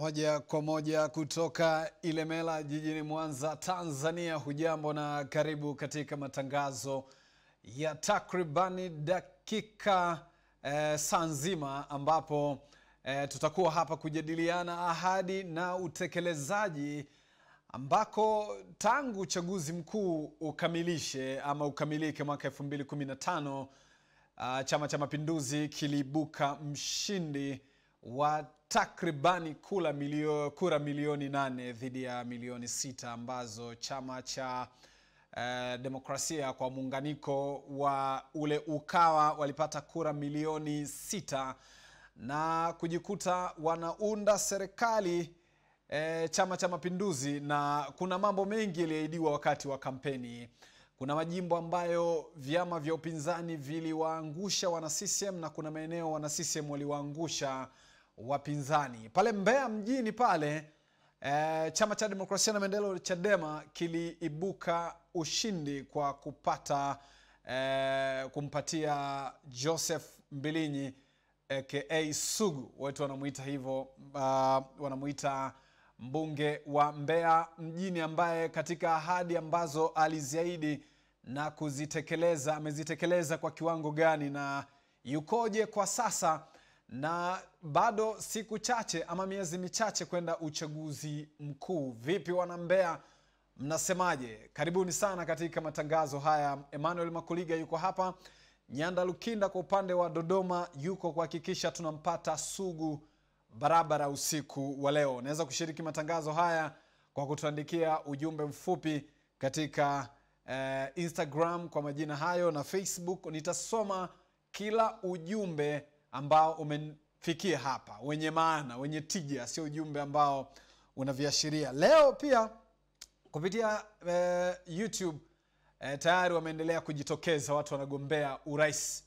Moja kwa moja kutoka Ilemela jijini Mwanza, Tanzania. Hujambo na karibu katika matangazo ya takribani dakika eh, saa nzima ambapo eh, tutakuwa hapa kujadiliana ahadi na utekelezaji ambako tangu uchaguzi mkuu ukamilishe ama ukamilike mwaka 2015 uh, Chama cha Mapinduzi kiliibuka mshindi wa takribani kura, milio, kura milioni nane dhidi ya milioni sita ambazo chama cha uh, demokrasia kwa muunganiko wa ule Ukawa walipata kura milioni sita na kujikuta wanaunda serikali e, Chama cha Mapinduzi, na kuna mambo mengi yaliyoahidiwa wakati wa kampeni. Kuna majimbo ambayo vyama vya upinzani viliwaangusha wana CCM na kuna maeneo wana CCM waliwaangusha wapinzani. Pale Mbeya mjini pale e, Chama cha Demokrasia na Maendeleo Chadema kiliibuka ushindi kwa kupata e, kumpatia Joseph Mbilinyi aka Sugu, watu wanamuita hivyo, uh, wanamuita mbunge wa Mbeya mjini, ambaye katika ahadi ambazo aliziahidi na kuzitekeleza amezitekeleza kwa kiwango gani na yukoje kwa sasa, na bado siku chache ama miezi michache kwenda uchaguzi mkuu. Vipi wana Mbeya, mnasemaje? Karibuni sana katika matangazo haya. Emmanuel Makuliga yuko hapa Nyanda Lukinda kwa upande wa Dodoma yuko kuhakikisha tunampata Sugu barabara usiku wa leo. Unaweza kushiriki matangazo haya kwa kutuandikia ujumbe mfupi katika eh, Instagram kwa majina hayo na Facebook. Nitasoma kila ujumbe ambao umefikia hapa, wenye maana, wenye tija, sio ujumbe ambao unaviashiria. Leo pia kupitia eh, YouTube eh, tayari wameendelea kujitokeza watu wanagombea urais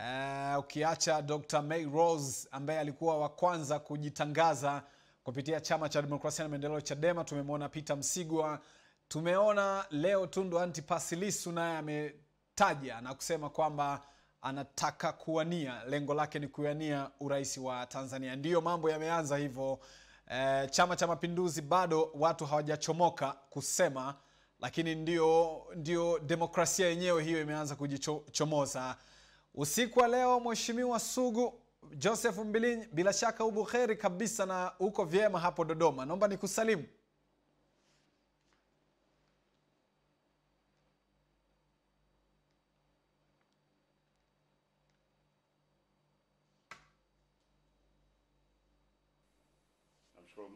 eh, ukiacha Dr. May Rose ambaye alikuwa wa kwanza kujitangaza kupitia chama cha demokrasia na maendeleo Chadema. Tumemwona Peter Msigwa, tumeona leo Tundu Antipas Lissu naye ametaja na kusema kwamba anataka kuwania, lengo lake ni kuwania urais wa Tanzania. Ndiyo mambo yameanza hivyo. E, chama cha Mapinduzi bado watu hawajachomoka kusema lakini ndio, ndio demokrasia yenyewe hiyo imeanza kujichomoza usiku wa leo. Mheshimiwa Sugu Joseph Mbilinyi, bila shaka ubuheri kabisa na uko vyema hapo Dodoma, naomba nikusalimu.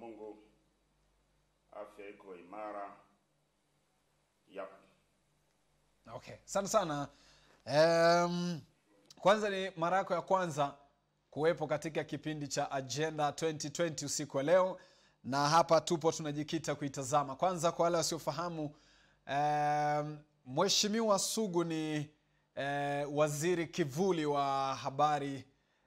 Mungu, afya iko imara. Yep. Okay, asante sana. Um, kwanza ni mara yako ya kwanza kuwepo katika kipindi cha Agenda 2020 usiku wa leo, na hapa tupo tunajikita kuitazama. Kwanza kwa wale wasiofahamu, um, Mheshimiwa Sugu ni uh, waziri kivuli wa habari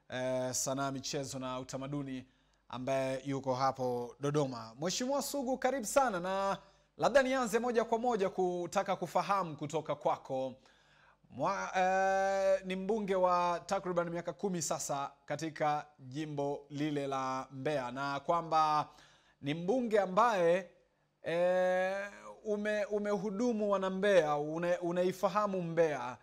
uh, sanaa, michezo na utamaduni ambaye yuko hapo Dodoma. Mheshimiwa Sugu, karibu sana na labda nianze moja kwa moja kutaka kufahamu kutoka kwako Mwa, eh, ni mbunge wa takriban miaka kumi sasa katika jimbo lile la Mbeya na kwamba ni mbunge ambaye eh, ume, umehudumu wana Mbeya, una, unaifahamu Mbeya,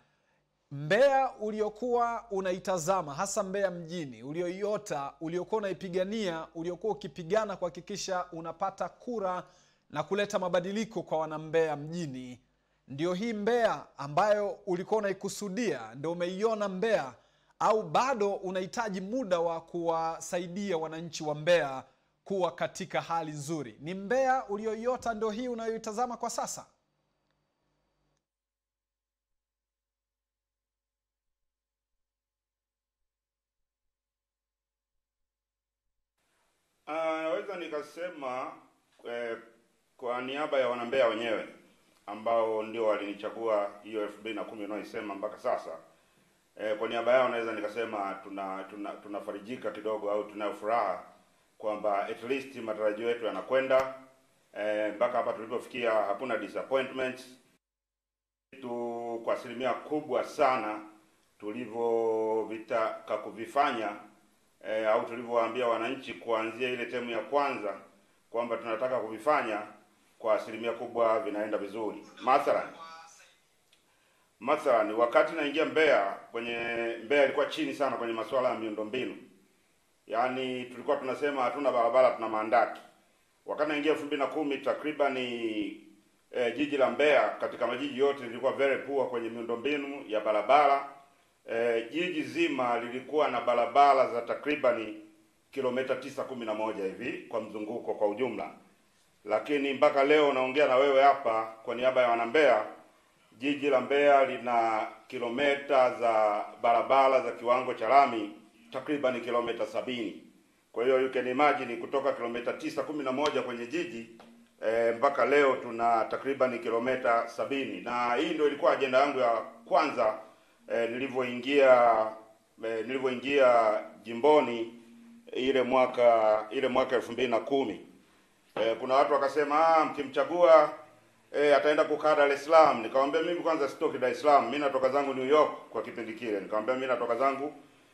Mbeya uliokuwa unaitazama hasa Mbeya mjini ulioiota, uliokuwa unaipigania, uliokuwa ukipigana kuhakikisha unapata kura na kuleta mabadiliko kwa wanambeya mjini. Ndio hii Mbeya ambayo ulikuwa unaikusudia, ndio umeiona Mbeya au bado unahitaji muda wa kuwasaidia wananchi wa Mbeya kuwa katika hali nzuri? Ni Mbeya ulioiota ndio hii unayoitazama kwa sasa? Naweza uh, nikasema eh, kwa niaba ya wanambea wenyewe ambao ndio walinichagua hiyo elfu mbili na kumi unaoisema mpaka sasa eh, kwa niaba yao naweza nikasema tuna tuna tunafarijika kidogo au tunayo furaha kwamba at least matarajio yetu yanakwenda mpaka mpaka hapa tulipofikia hakuna disappointments. Tu kwa asilimia kubwa sana tulivyovitaka kuvifanya e, au tulivyowaambia wananchi kuanzia ile temu ya kwanza kwamba tunataka kuvifanya kwa asilimia kubwa vinaenda vizuri. Mathalan, mathalan wakati naingia Mbeya kwenye Mbeya ilikuwa chini sana kwenye masuala ya miundombinu, yaani tulikuwa tunasema hatuna barabara, tuna maandaki. Wakati naingia elfu mbili na kumi e, jiji la Mbeya katika majiji yote lilikuwa very poor kwenye miundombinu ya barabara. E, jiji zima lilikuwa na barabara za takribani kilomita tisa kumi na moja hivi kwa mzunguko kwa ujumla, lakini mpaka leo naongea na wewe hapa kwa niaba ya wanambeya, jiji la Mbeya lina kilomita za barabara za kiwango cha lami takriban kilomita sabini. Kwa hiyo you can imagine kutoka kilomita tisa kumi na moja kwenye jiji e, mpaka leo tuna takriban kilomita sabini, na hii ndio ilikuwa ajenda yangu ya kwanza e, nilivyoingia e, nilivyoingia jimboni ile mwaka ile mwaka elfu mbili na kumi. E, kuna watu wakasema ah, mkimchagua e, ataenda kukaa Dar es Salaam. Nikamwambia mimi kwanza sitoki Dar es Salaam, mimi natoka zangu New York kwa kipindi kile. Nikamwambia mimi natoka zangu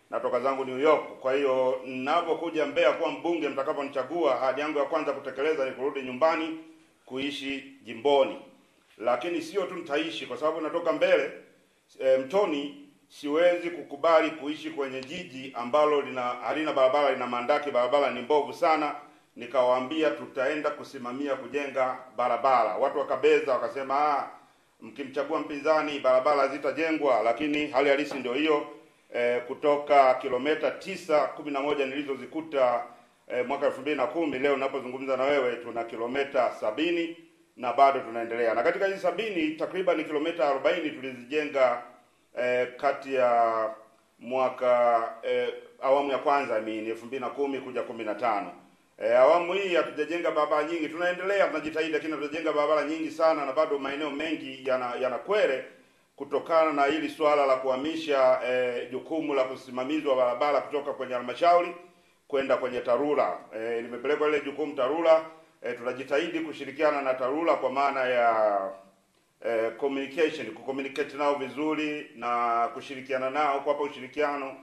natoka zangu New York. Kwa hiyo ninapokuja Mbeya kuwa mbunge, mtakaponichagua, haja yangu ya kwanza kutekeleza ni kurudi nyumbani kuishi jimboni. Lakini sio tu nitaishi, kwa sababu natoka mbele e, Mtoni siwezi kukubali kuishi kwenye jiji ambalo lina halina barabara, lina mandaki, barabara ni mbovu sana. Nikawaambia tutaenda kusimamia kujenga barabara. Watu wakabeza, wakasema ah, mkimchagua mpinzani barabara zitajengwa, lakini hali halisi ndio hiyo. E, kutoka kilomita tisa kumi na moja nilizozikuta e, mwaka elfu mbili na kumi leo ninapozungumza na wewe tuna kilomita sabini na bado tunaendelea, na katika hizi sabini takriban kilomita arobaini tulizijenga eh, kati ya mwaka eh, awamu ya kwanza mini elfu mbili na kumi kuja kumi na tano. Eh, awamu hii hatujajenga barabara nyingi, tunaendelea tunajitahidi, lakini hatujajenga barabara nyingi sana, na bado maeneo mengi yana yana kutokana na hili swala la kuhamisha eh, jukumu la kusimamizi wa barabara kutoka kwenye halmashauri kwenda kwenye TARURA. Eh, limepelekwa ile jukumu TARURA. Eh, tunajitahidi kushirikiana na TARURA kwa maana ya e, communication kucommunicate nao vizuri na kushirikiana nao kuwapa ushirikiano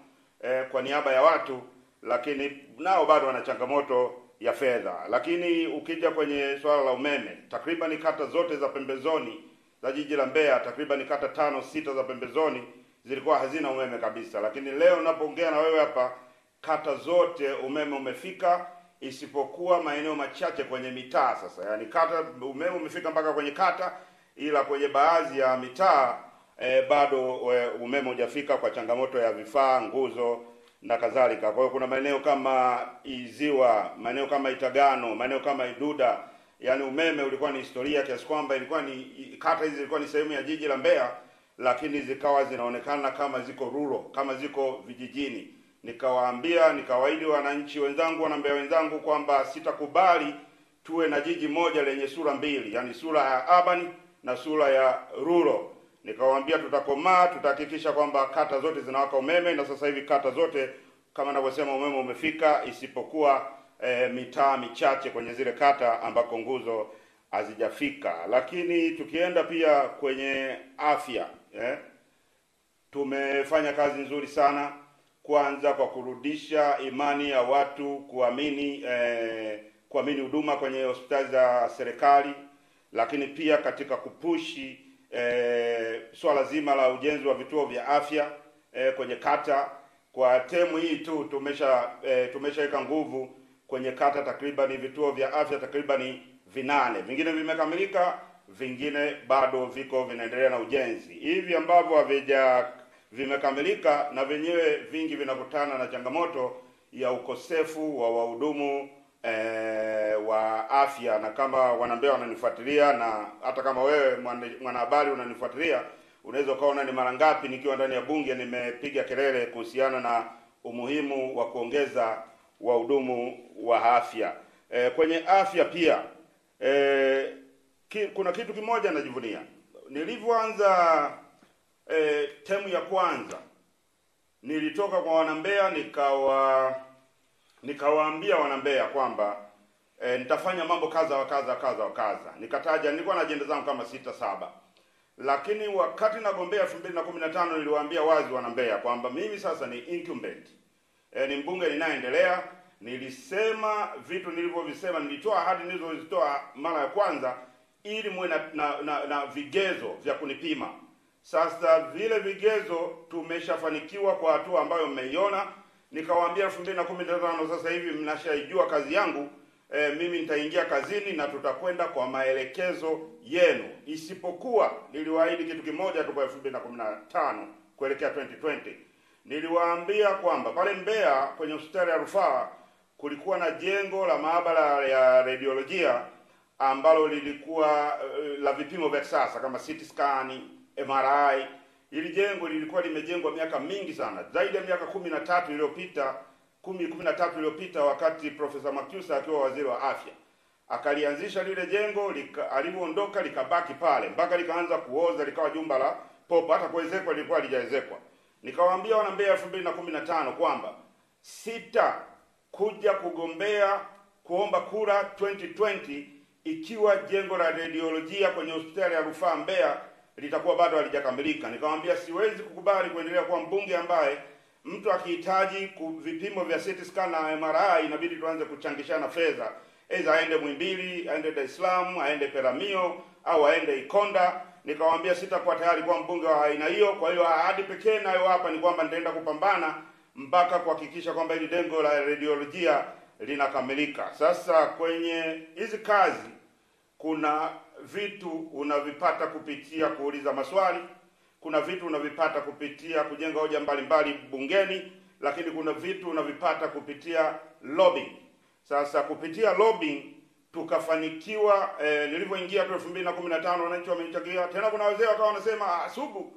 e, kwa niaba ya watu, lakini nao bado wana changamoto ya fedha. Lakini ukija kwenye swala la umeme, takriban kata zote za pembezoni za jiji la Mbeya, takriban kata tano sita za pembezoni zilikuwa hazina umeme kabisa, lakini leo napoongea na wewe hapa, kata zote umeme umefika isipokuwa maeneo machache kwenye mitaa. Sasa yani kata umeme umefika mpaka kwenye kata ila kwenye baadhi ya mitaa e, bado e, umeme hujafika kwa changamoto ya vifaa, nguzo na kadhalika. Kwa hiyo kuna maeneo kama Iziwa, maeneo kama Itagano, maeneo kama Iduda, yani umeme ulikuwa ni historia kiasi kwamba ilikuwa ni kata hizi zilikuwa ni sehemu ya jiji la Mbeya, lakini zikawa zinaonekana kama ziko rural, kama ziko vijijini. Nikawaambia, nikawaidi wananchi wenzangu, wanambea wenzangu kwamba sitakubali tuwe na jiji moja lenye sura mbili, yani sura ya urban na sura ya rural. Nikawaambia tutakomaa, tutahakikisha kwamba kata zote zinawaka umeme, na sasa hivi kata zote kama navyosema umeme umefika, isipokuwa e, mitaa michache kwenye zile kata ambako nguzo hazijafika. Lakini tukienda pia kwenye afya eh, tumefanya kazi nzuri sana, kwanza kwa kurudisha imani ya watu kuamini eh, kuamini huduma kwenye hospitali za serikali lakini pia katika kupushi eh, swala zima la ujenzi wa vituo vya afya eh, kwenye kata. Kwa temu hii tu tumesha eh, tumeshaweka nguvu kwenye kata takribani vituo vya afya takribani vinane, vingine vimekamilika, vingine bado viko vinaendelea na ujenzi. Hivi ambavyo havija vimekamilika na vyenyewe vingi vinakutana na changamoto ya ukosefu wa wahudumu E, wa afya na kama wanambea wananifuatilia na hata kama wewe mwanahabari unanifuatilia, unaweza ukaona ni mara ngapi nikiwa ndani ya bunge nimepiga kelele kuhusiana na umuhimu wa kuongeza wahudumu wa afya. E, kwenye afya pia e, ki, kuna kitu kimoja najivunia. Nilivyoanza e, temu ya kwanza nilitoka kwa wanambea nikawa nikawaambia wanambea kwamba e, nitafanya mambo kadha wa kadha kadha wa kadha. Nikataja, nilikuwa na ajenda zangu kama sita saba, lakini wakati nagombea elfu mbili na kumi na tano niliwaambia wazi wanambea kwamba mimi sasa ni incumbent, e, ni mbunge ninaendelea. Nilisema vitu nilivyovisema, nilitoa ahadi nilizozitoa mara ya kwanza ili muwe na, na, na, na vigezo vya kunipima. Sasa vile vigezo tumeshafanikiwa kwa hatua ambayo mmeiona. Nikawaambia elfu mbili na kumi na tano sasa hivi mnashaijua kazi yangu e, mimi nitaingia kazini na tutakwenda kwa maelekezo yenu, isipokuwa niliwaahidi kitu kimoja tu kwa elfu mbili na kumi na tano kuelekea 2020 niliwaambia kwamba pale Mbeya kwenye hospitali ya rufaa kulikuwa na jengo la maabara ya radiolojia ambalo lilikuwa uh, la vipimo vya kisasa kama CT scan, MRI. Ili jengo lilikuwa limejengwa miaka mingi sana, zaidi ya miaka kumi na tatu iliyopita, kumi kumi na tatu iliyopita, wakati Profesa Makusa akiwa waziri wa afya akalianzisha lile jengo lika, alivyoondoka likabaki pale mpaka likaanza kuoza likawa jumba la popo, hata kuwezekwa lilikuwa halijaezekwa. Nikawaambia wana Mbeya elfu mbili na kumi na tano kwamba sita kuja kugombea kuomba kura 2020 ikiwa jengo la radiolojia kwenye hospitali ya rufaa Mbeya litakuwa bado halijakamilika. Nikamwambia siwezi kukubali kuendelea kuwa mbunge ambaye mtu akihitaji vipimo vya CT scan na MRI inabidi tuanze kuchangishana fedha, aidha aende Mwimbili, aende Dar es Salaam, aende Peramio au aende Ikonda. Nikamwambia sitakuwa tayari kuwa mbunge wa aina hiyo. Kwa hiyo ahadi pekee nayo hapa ni kwamba nitaenda kupambana mpaka kuhakikisha kwamba hili jengo la radiolojia linakamilika. Sasa kwenye hizi kazi kuna vitu unavipata kupitia kuuliza maswali, kuna vitu unavipata kupitia kujenga hoja mbalimbali bungeni, lakini kuna vitu unavipata kupitia lobbying. Sasa kupitia lobbying tukafanikiwa eh, nilivyoingia tu 2015 wananchi wamenichagulia tena. Kuna wazee wakawa wanasema ah, Sugu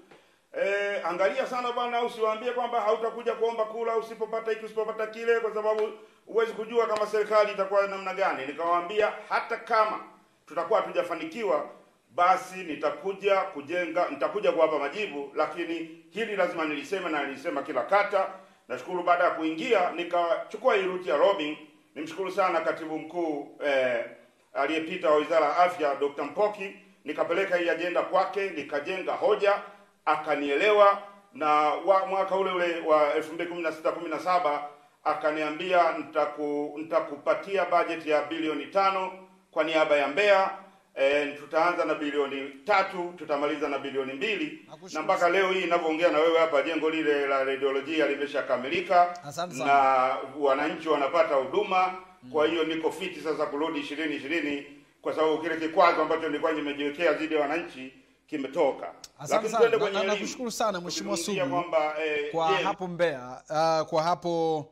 eh, angalia sana bwana, usiwaambie kwamba hautakuja kuomba kula usipopata hiki usipopata kile, kwa sababu huwezi kujua kama serikali itakuwa namna gani. Nikawaambia hata kama tutakuwa hatujafanikiwa basi nitakuja kujenga, nitakuja kuwapa majibu, lakini hili lazima nilisema na nilisema kila kata. Nashukuru baada ya kuingia nikachukua hii ruti ya lobbying. Nimshukuru sana katibu mkuu eh, aliyepita wa wizara ya afya Dr. Mpoki, nikapeleka hii ajenda kwake, nikajenga hoja, akanielewa na wa, mwaka ule ule wa 2016 17 akaniambia nitaku, nitakupatia bajeti ya bilioni tano kwa niaba ya Mbeya. E, tutaanza na bilioni tatu tutamaliza na bilioni mbili na mpaka leo hii ninavyoongea na wewe hapa jengo lile la radiolojia limeshakamilika na wananchi wanapata huduma. Kwa hiyo niko fiti sasa kurudi ishirini ishirini kwa sababu kile kikwazo ambacho nilikuwa nimejiwekea dhidi ya wananchi kimetoka. Asante sana. Na- na- nakushukuru sana Mheshimiwa Sugu kwamba eh, kwa yeah, hapo Mbeya, uh, kwa hapo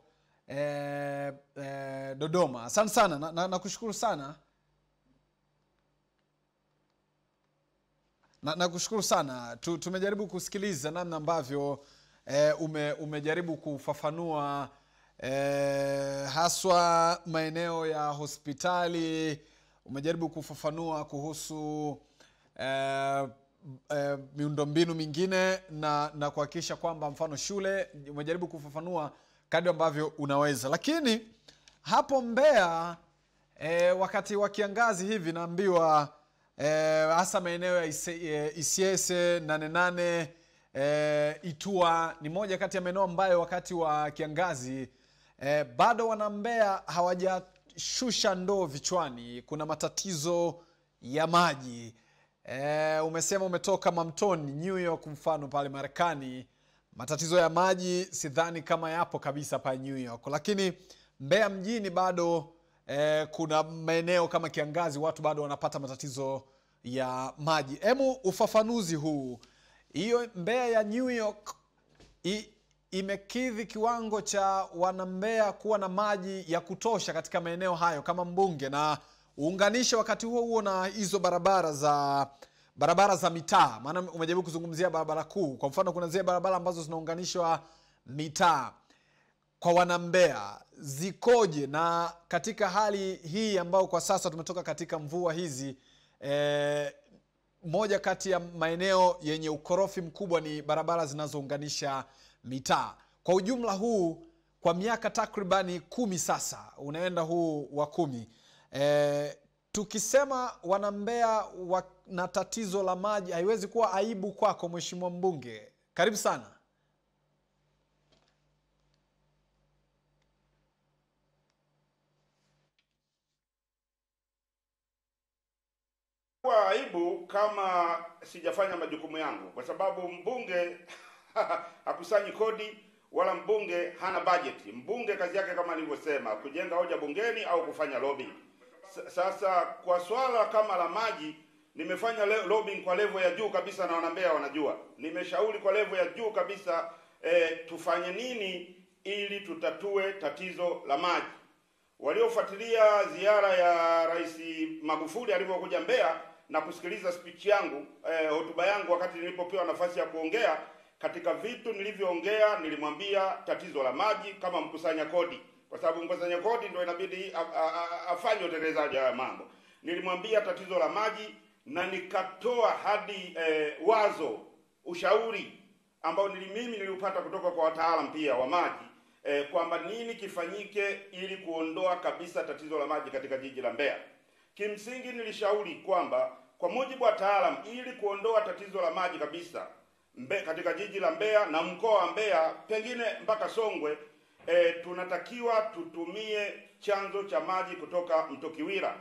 eh, eh, Dodoma. Asante sana na, na, nakushukuru sana na, kushukuru sana. Tu, tumejaribu kusikiliza namna ambavyo e, ume, umejaribu kufafanua e, haswa maeneo ya hospitali. Umejaribu kufafanua kuhusu e, e, miundombinu mingine na, na kuhakikisha kwamba mfano shule umejaribu kufafanua kadri ambavyo unaweza. Lakini hapo Mbeya e, wakati wa kiangazi hivi naambiwa e, hasa maeneo ya Isiese, e, Isyese, Nane Nane, e, Itua ni moja kati ya maeneo ambayo wakati wa kiangazi e, bado wanambea hawajashusha ndoo vichwani. Kuna matatizo ya maji. E, umesema umetoka Mamtoni, New York mfano pale Marekani. Matatizo ya maji sidhani kama yapo kabisa pale New York, lakini mbea mjini bado eh, kuna maeneo kama kiangazi watu bado wanapata matatizo ya maji. Hemu ufafanuzi huu, hiyo Mbeya ya New York i, imekidhi kiwango cha wanambeya kuwa na maji ya kutosha katika maeneo hayo kama mbunge, na uunganishe wakati huo huo na hizo barabara za barabara za mitaa, maana umejaribu kuzungumzia barabara kuu. Kwa mfano, kuna zile barabara ambazo zinaunganishwa mitaa kwa wanambea zikoje? Na katika hali hii ambayo kwa sasa tumetoka katika mvua hizi eh, moja kati ya maeneo yenye ukorofi mkubwa ni barabara zinazounganisha mitaa. Kwa ujumla huu, kwa miaka takribani kumi sasa, unaenda huu wa kumi e, tukisema wanambea wana tatizo la maji, haiwezi kuwa aibu kwako, mheshimiwa mbunge. Karibu sana. Kwa aibu kama sijafanya majukumu yangu, kwa sababu mbunge hakusanyi kodi wala mbunge hana bajeti. Mbunge kazi yake kama nilivyosema, kujenga hoja bungeni au kufanya lobbying. Sasa kwa swala kama la maji nimefanya lobbying kwa levo ya juu kabisa, na wanambea wanajua. Nimeshauri kwa levo ya juu kabisa e, tufanye nini ili tutatue tatizo la maji. Waliofuatilia ziara ya Rais Magufuli alivyokuja Mbeya na kusikiliza speech yangu hotuba eh, hotuba yangu wakati nilipopewa nafasi ya kuongea, katika vitu nilivyoongea nilimwambia tatizo la maji kama mkusanya kodi, kwa sababu mkusanya kodi ndio inabidi afanye utekelezaji haya mambo. Nilimwambia tatizo la maji na nikatoa hadi eh, wazo ushauri ambao mimi niliupata kutoka kwa wataalam pia wa maji eh, kwamba nini kifanyike ili kuondoa kabisa tatizo la maji katika jiji la Mbeya. Kimsingi nilishauri kwamba kwa mujibu wa wataalam, ili kuondoa tatizo la maji kabisa mbe, katika jiji la Mbeya na mkoa wa Mbeya pengine mpaka Songwe e, tunatakiwa tutumie chanzo cha maji kutoka mto Kiwira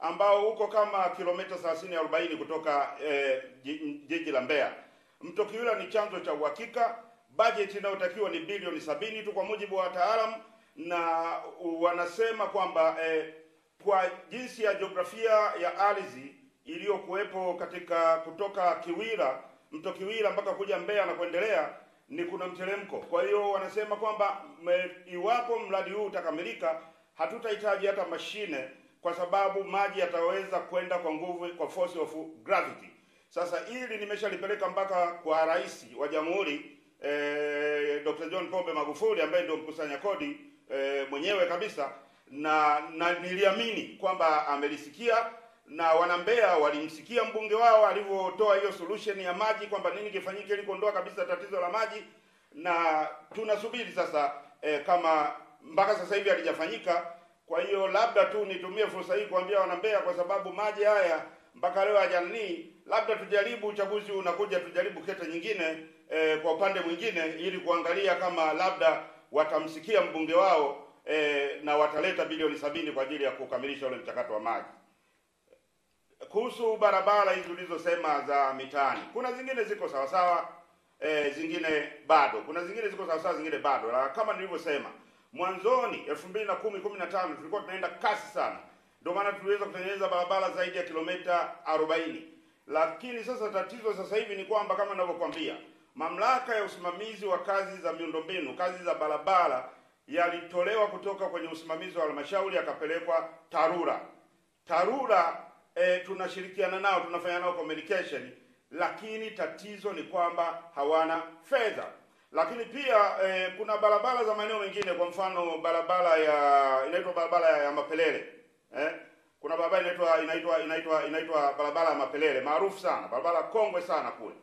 ambao uko kama kilomita 30 40 kutoka e, jiji la Mbeya. Mto Kiwira ni chanzo cha uhakika. Bajeti inayotakiwa ni bilioni sabini tu kwa mujibu wa wataalamu, na wanasema kwamba e, kwa jinsi ya jiografia ya ardhi iliyokuwepo katika kutoka Kiwira, mto Kiwira mpaka kuja Mbeya na kuendelea ni kuna mteremko. Kwa hiyo wanasema kwamba iwapo mradi huu utakamilika, hatutahitaji hata mashine kwa sababu maji yataweza kwenda kwa nguvu, kwa force of gravity. Sasa hili nimeshalipeleka mpaka kwa rais wa jamhuri eh, Dr. John Pombe Magufuli ambaye ndio mkusanya kodi eh, mwenyewe kabisa, na na niliamini kwamba amelisikia na wanambea walimsikia mbunge wao alivyotoa hiyo solution ya maji kwamba nini kifanyike ili kuondoa kabisa tatizo la maji, na tunasubiri sasa eh, kama mpaka sasa hivi halijafanyika. Kwa hiyo labda tu nitumie fursa hii kuambia wanambea, kwa sababu maji haya mpaka leo hajanii, labda tujaribu, uchaguzi unakuja, tujaribu kete nyingine eh, kwa upande mwingine, ili kuangalia kama labda watamsikia mbunge wao eh, na wataleta bilioni sabini kwa ajili ya kukamilisha ule mchakato wa maji. Kuhusu barabara hizi ulizosema za mitaani, kuna zingine ziko sawa sawa, e, zingine bado, kuna zingine ziko sawa sawa, zingine bado. Na kama nilivyosema mwanzoni 2010 15 tulikuwa tunaenda kasi sana, ndio maana tuliweza kutengeneza barabara zaidi ya kilomita 40. Lakini sasa tatizo sasa hivi ni kwamba kama ninavyokuambia, mamlaka ya usimamizi wa kazi za miundombinu, kazi za barabara yalitolewa kutoka kwenye usimamizi wa halmashauri yakapelekwa TARURA. TARURA e, tunashirikiana nao, tunafanya nao communication, lakini tatizo ni kwamba hawana fedha. Lakini pia e, kuna barabara za maeneo mengine, kwa mfano barabara ya inaitwa barabara ya Mapelele eh? Kuna barabara inaitwa inaitwa inaitwa inaitwa barabara ya Mapelele maarufu sana, barabara kongwe sana kule.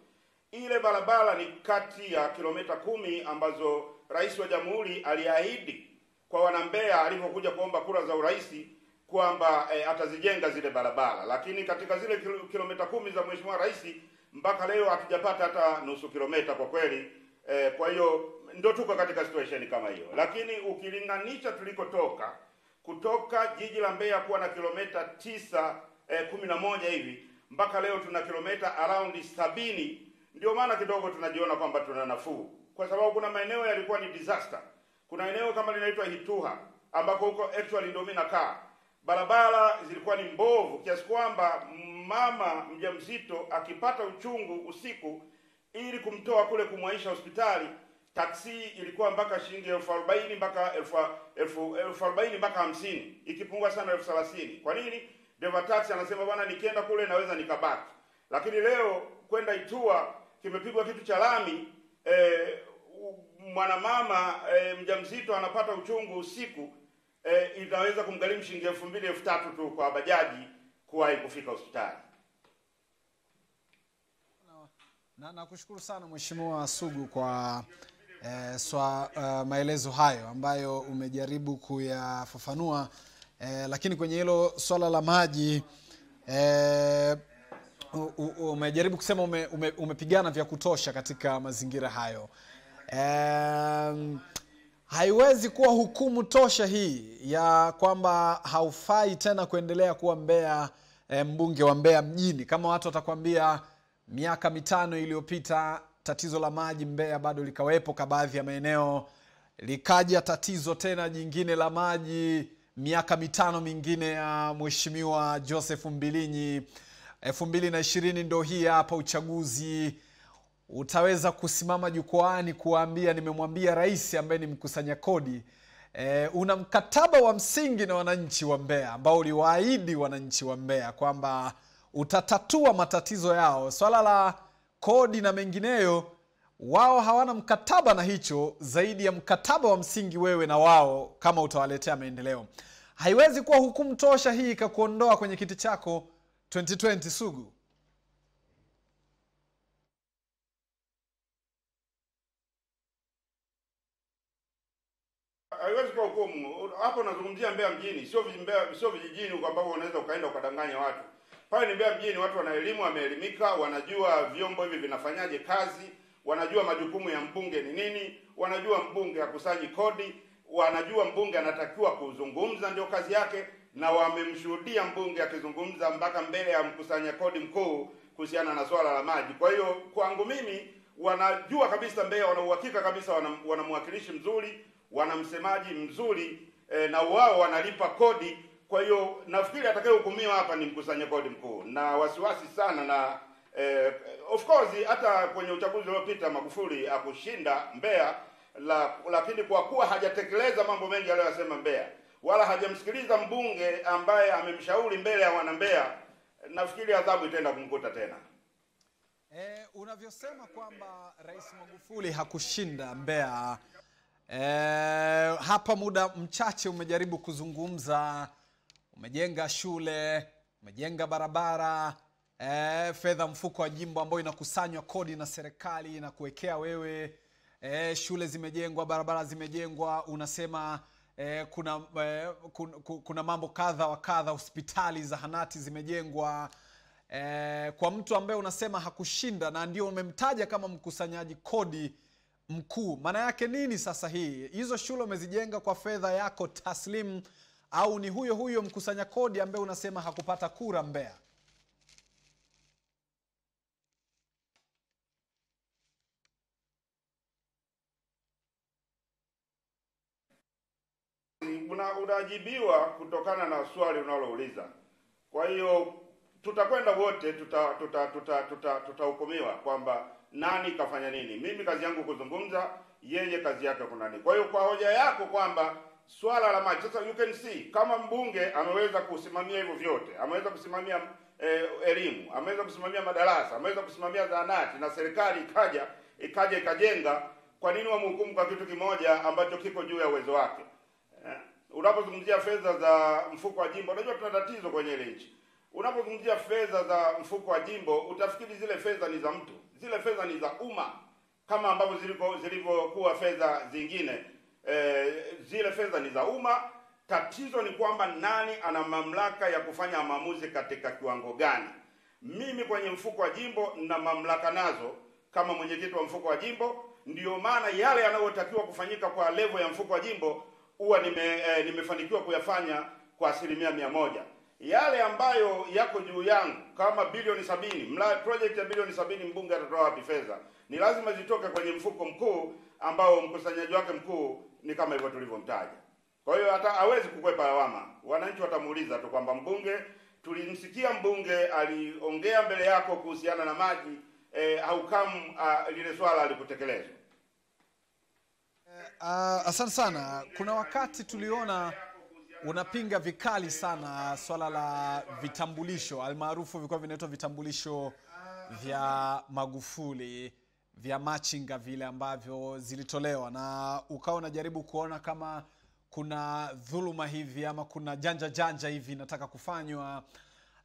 Ile barabara ni kati ya kilomita kumi ambazo Rais wa Jamhuri aliahidi kwa wanambea alipokuja kuomba kura za urais kwamba e, atazijenga zile barabara, lakini katika zile kilomita kumi za Mheshimiwa Rais mpaka leo hatujapata hata nusu kilomita kwa kweli. E, kwa hiyo ndio tuko katika situation kama hiyo, lakini ukilinganisha tulikotoka kutoka jiji la Mbeya kuwa na kilomita tisa e, kumi na moja hivi mpaka leo tuna kilomita around sabini, ndio maana kidogo tunajiona kwamba tuna nafuu, kwa sababu kuna maeneo yalikuwa ni disaster. Kuna eneo kama linaitwa Hituha ambako huko actually ndio mimi nakaa barabara zilikuwa ni mbovu kiasi kwamba mama mjamzito akipata uchungu usiku, ili kumtoa kule kumwaisha hospitali, taksi ilikuwa mpaka shilingi elfu arobaini mpaka elfu arobaini mpaka hamsini ikipungua sana elfu thelathini Kwa nini? Dereva taxi anasema bwana, nikienda kule naweza nikabaki. Lakini leo kwenda Itua kimepigwa kitu cha lami eh, mwanamama eh, mjamzito anapata uchungu usiku E, inaweza kumgharimu shilingi elfu mbili elfu tatu tu kwa bajaji kuwahi kufika hospitali. Na nakushukuru sana Mheshimiwa Sugu kwa eh, swa, uh, maelezo hayo ambayo umejaribu kuyafafanua eh, lakini kwenye hilo swala la maji eh, umejaribu kusema ume, ume, umepigana vya kutosha katika mazingira hayo eh, haiwezi kuwa hukumu tosha hii ya kwamba haufai tena kuendelea kuwa mbea e, mbunge wa mbea mjini. Kama watu watakwambia miaka mitano iliyopita tatizo la maji mbea bado likawepo kwa baadhi ya maeneo, likaja tatizo tena jingine la maji miaka mitano mingine ya mweshimiwa Joseph Mbilinyi. elfu mbili na ishirini ndo hii hapa uchaguzi utaweza kusimama jukwaani kuwaambia nimemwambia rais ambaye ni mkusanya kodi e, una mkataba wa msingi na wananchi wa Mbeya ambao uliwaahidi wananchi wa Mbeya kwamba utatatua matatizo yao. Swala la kodi na mengineyo, wao hawana mkataba na hicho zaidi ya mkataba wa msingi wewe na wao, kama utawaletea maendeleo. Haiwezi kuwa hukumu tosha hii ikakuondoa kwenye kiti chako 2020 Sugu. Haiwezi kuwa hukumu hapo. Nazungumzia Mbeya mjini, sio sio vijijini huko ambapo unaweza ukaenda ukadanganya watu. Pale ni Mbeya mjini, watu wana elimu, wameelimika, wanajua vyombo hivi vinafanyaje kazi, wanajua majukumu ya mbunge ni nini, wanajua mbunge hakusanyi kodi, wanajua mbunge anatakiwa kuzungumza, ndio kazi yake, na wamemshuhudia mbunge akizungumza mpaka mbele ya mkusanya kodi mkuu kuhusiana na swala la maji. Kwa hiyo kwangu mimi wanajua kabisa Mbeya, wana uhakika kabisa, wanamwakilishi wana mzuri, wana msemaji mzuri e, na wao wanalipa kodi. Kwa hiyo nafikiri atakayehukumiwa hapa ni mkusanya kodi mkuu, na wasiwasi sana na e, of course hata kwenye uchaguzi uliopita Magufuli akushinda Mbeya la, lakini kwa kuwa hajatekeleza mambo mengi aliyosema Mbeya wala hajamsikiliza mbunge ambaye amemshauri mbele ya wana Mbeya, nafikiri adhabu itaenda kumkuta tena. E, unavyosema kwamba Rais Magufuli hakushinda Mbeya e, hapa muda mchache umejaribu kuzungumza, umejenga shule, umejenga barabara e, fedha mfuko wa jimbo ambayo inakusanywa kodi na serikali na kuwekea wewe. E, shule zimejengwa, barabara zimejengwa, unasema e, kuna, e, kuna, kuna mambo kadha wa kadha, hospitali, zahanati zimejengwa. Eh, kwa mtu ambaye unasema hakushinda na ndio umemtaja kama mkusanyaji kodi mkuu, maana yake nini sasa? Hii hizo shule umezijenga kwa fedha yako taslim, au ni huyo huyo mkusanya kodi ambaye unasema hakupata kura mbea una, unajibiwa kutokana na swali unalouliza. Kwa hiyo tutakwenda wote, tutahukumiwa tuta tuta tuta tuta kwamba nani kafanya nini. Mimi kazi yangu kuzungumza, yeye kazi yake kuna nini. Kwa hiyo kwa hoja yako kwamba swala la maji sasa, you can see kama mbunge ameweza kusimamia hivyo vyote, ameweza kusimamia eh, elimu, ameweza kusimamia madarasa, ameweza kusimamia zahanati na serikali ikaja ikaja ikajenga, kwa nini wamhukumu kwa kitu kimoja ambacho kiko juu ya uwezo wake? Eh, unapozungumzia fedha za mfuko wa jimbo, unajua tuna tatizo kwenye ile nchi. Unapozungumzia fedha za mfuko wa jimbo, utafikiri zile fedha ni za mtu, zile fedha ni za umma, kama ambavyo zilivyokuwa fedha zingine. E, zile fedha ni za umma. Tatizo ni kwamba nani ana mamlaka ya kufanya maamuzi katika kiwango gani. Mimi kwenye mfuko wa jimbo na mamlaka nazo kama mwenyekiti wa mfuko wa jimbo, ndiyo maana yale yanayotakiwa kufanyika kwa levo ya mfuko wa jimbo huwa nime, e, nimefanikiwa kuyafanya kwa asilimia mia moja. Yale ambayo yako juu yangu kama bilioni sabini mla project ya bilioni sabini mbunge atatoa wapi fedha? Ni lazima zitoke kwenye mfuko mkuu ambao mkusanyaji wake mkuu ni kama hivyo tulivyomtaja. Kwa hiyo hata hawezi kukwepa lawama. Wananchi watamuuliza tu kwamba mbunge, tulimsikia mbunge aliongea mbele yako kuhusiana na maji eh, haukamu uh, lile swala alikutekelezwa? Uh, asante sana. Kuna wakati tuliona unapinga vikali sana swala la vitambulisho almaarufu vilikuwa vinaitwa vitambulisho vya Magufuli vya machinga vile ambavyo zilitolewa, na ukawa unajaribu kuona kama kuna dhuluma hivi ama kuna janja janja hivi inataka kufanywa,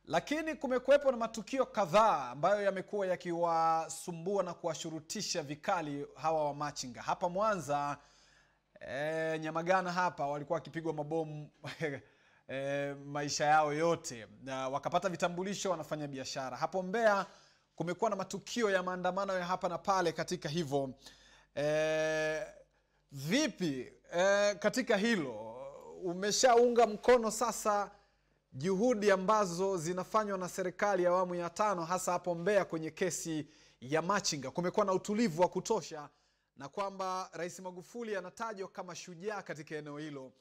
lakini kumekuwepo na matukio kadhaa ambayo yamekuwa yakiwasumbua na kuwashurutisha vikali hawa wa machinga hapa Mwanza. E, Nyamagana hapa? Walikuwa wakipigwa mabomu e, maisha yao yote. Na wakapata vitambulisho, wanafanya biashara. Hapo mbea kumekuwa na matukio ya maandamano ya hapa na pale katika hivyo. E, vipi e, katika hilo? Umeshaunga mkono sasa juhudi ambazo zinafanywa na serikali ya awamu ya tano hasa hapo mbea kwenye kesi ya machinga. Kumekuwa na utulivu wa kutosha na kwamba Rais Magufuli anatajwa kama shujaa katika eneo hilo.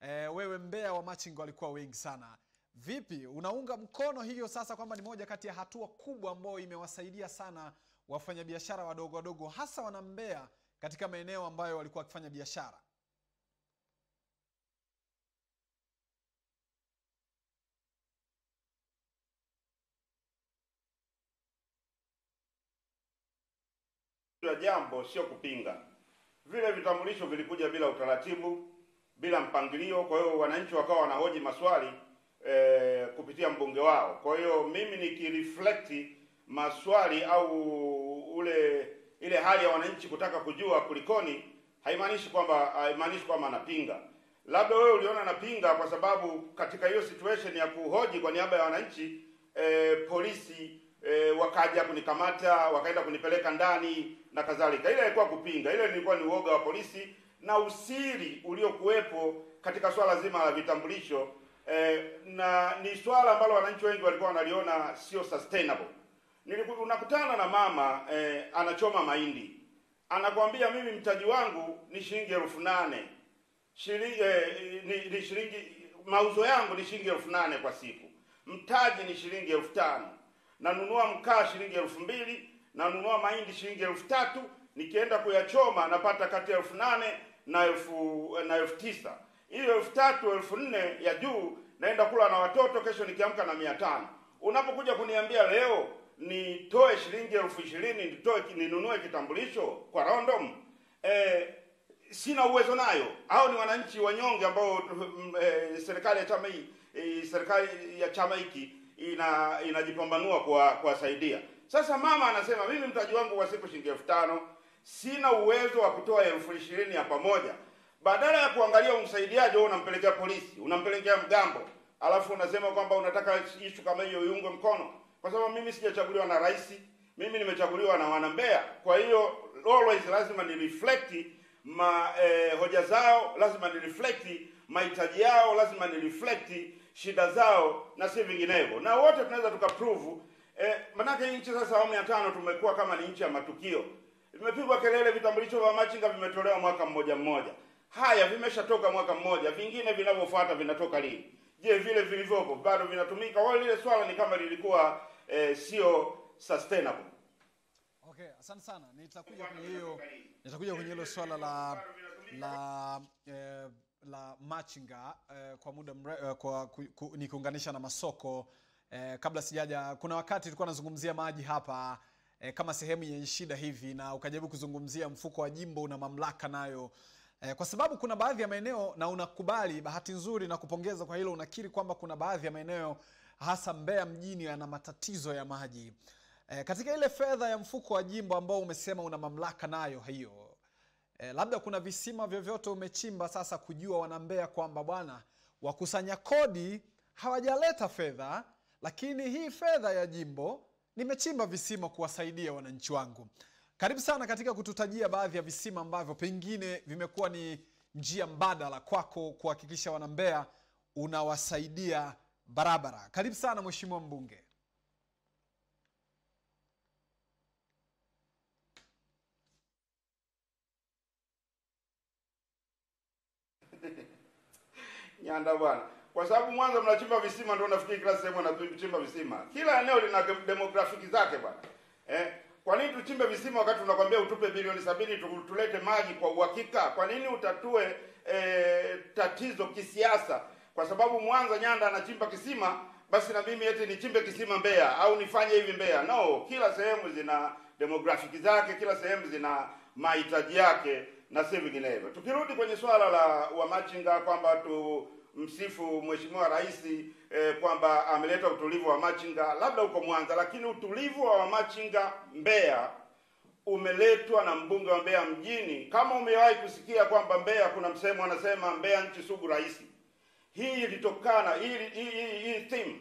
E, wewe Mbeya wa machinga walikuwa wengi sana. Vipi, unaunga mkono hiyo sasa kwamba ni moja kati ya hatua kubwa ambayo imewasaidia sana wafanyabiashara wadogo wadogo hasa wana Mbeya katika maeneo ambayo walikuwa wakifanya biashara? Ya jambo sio kupinga. Vile vitambulisho vilikuja bila utaratibu, bila mpangilio. Kwa hiyo wananchi wakawa wanahoji maswali e, kupitia mbunge wao. Kwa hiyo mimi nikireflect maswali au ule ile hali ya wananchi kutaka kujua kulikoni, haimaanishi kwamba haimaanishi kwamba anapinga. Labda wewe uliona anapinga kwa sababu katika hiyo situation ya kuhoji kwa niaba ya wananchi e, polisi e, wakaja kunikamata wakaenda kunipeleka ndani na kadhalika. Ile ilikuwa kupinga, ile ilikuwa ni uoga wa polisi na usiri uliokuwepo katika swala zima la vitambulisho eh, na ni swala ambalo wananchi wengi walikuwa wanaliona sio sustainable. Niliku, unakutana na mama eh, anachoma mahindi, anakwambia mimi mtaji wangu ni shilingi elfu nane shilingi eh, ni, ni shilingi mauzo yangu ni shilingi elfu nane kwa siku, mtaji ni shilingi elfu tano nanunua mkaa shilingi elfu mbili nanunua mahindi shilingi elfu tatu nikienda kuyachoma napata kati ya elfu nane na elfu na elfu tisa. Hiyo elfu tatu elfu nne ya juu naenda kula na watoto kesho nikiamka na mia tano. Unapokuja kuniambia leo nitoe shilingi elfu ishirini nitoe ninunue kitambulisho kwa random eh, sina uwezo nayo. Au ni wananchi wanyonge ambao e, serikali ya chama hii eh, serikali ya chama hiki ina inajipambanua kuwasaidia. Sasa mama anasema mimi mtaji wangu wa siku shilingi elfu tano sina uwezo wa kutoa elfu ishirini ya pamoja. Badala ya kuangalia umsaidiaje, wewe unampelekea polisi, unampelekea mgambo, alafu unasema kwamba unataka ishu kama hiyo iungwe mkono, kwa sababu mimi sijachaguliwa na rais, mimi nimechaguliwa na wanambea. Kwa hiyo always lazima ni reflect ma eh, hoja zao, lazima ni reflect mahitaji yao, lazima ni reflect shida zao na si vinginevyo, na wote tunaweza tukaprove eh, manake nchi sasa awamu ya tano tumekuwa kama ni nchi ya matukio. Vimepigwa kelele, vitambulisho vya machinga vimetolewa mwaka mmoja mmoja. Haya vimeshatoka mwaka mmoja, vingine vinavyofuata vinatoka lini? Je, vile vilivyopo bado vinatumika? Wao lile swala ni kama lilikuwa eh, sio sustainable. Okay, asante sana. Nitakuja kwenye hiyo nitakuja kwenye hilo swala la la eh, la machinga eh, kwa muda mre, eh, kwa ku, ku, nikiunganisha na masoko eh, kabla sijaja, kuna wakati tulikuwa nazungumzia maji hapa eh, kama sehemu yenye shida hivi, na ukajaribu kuzungumzia mfuko wa jimbo una mamlaka nayo. Eh, kwa sababu kuna baadhi ya maeneo na unakubali, bahati nzuri na kupongeza kwa hilo, unakiri kwamba kuna baadhi ya maeneo hasa Mbeya mjini yana matatizo ya maji. Eh, katika ile fedha ya mfuko wa jimbo ambao umesema una mamlaka nayo hiyo E, labda kuna visima vyovyote umechimba sasa kujua wanambea kwamba bwana wakusanya kodi hawajaleta fedha, lakini hii fedha ya jimbo nimechimba visima kuwasaidia wananchi wangu. Karibu sana katika kututajia baadhi ya visima ambavyo pengine vimekuwa ni njia mbadala kwako kuhakikisha wanambea unawasaidia barabara. Karibu sana mheshimiwa mbunge. Nyanda bwana, kwa sababu Mwanza mnachimba visima, ndio nafikiri kila sehemu anachimba visima. Kila eneo lina demografiki zake bwana. Eh, kwa nini tuchimbe visima wakati tunakwambia utupe bilioni sabini tulete maji kwa uhakika? Kwa nini utatue eh, tatizo kisiasa? Kwa sababu Mwanza Nyanda anachimba kisima, basi na mimi eti nichimbe kisima Mbeya au nifanye hivi Mbeya? No, kila sehemu zina demografiki zake, kila sehemu zina mahitaji yake na si vinginevyo. Tukirudi kwenye swala la wamachinga kwamba tu msifu Mheshimiwa Rais eh, kwamba ameleta utulivu wa machinga labda huko Mwanza, lakini utulivu wa wamachinga Mbeya umeletwa na mbunge wa Mbeya mjini. Kama umewahi kusikia kwamba Mbeya kuna msemo anasema Mbeya nchi sugu rais, hii ilitokana hii hii, hii, theme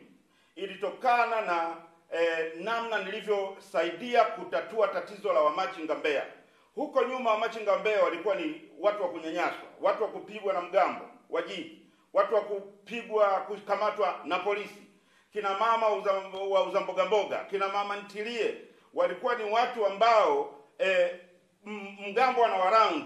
ilitokana na eh, namna nilivyosaidia kutatua tatizo la wamachinga Mbeya. Huko nyuma wamachinga Mbeya walikuwa ni watu wa kunyanyaswa, watu wa kupigwa na mgambo wa jiji, watu wa kupigwa, kukamatwa na polisi, kina mama uza, wauza mboga kina mama ntilie, walikuwa ni watu ambao eh, mgambo wana warangi.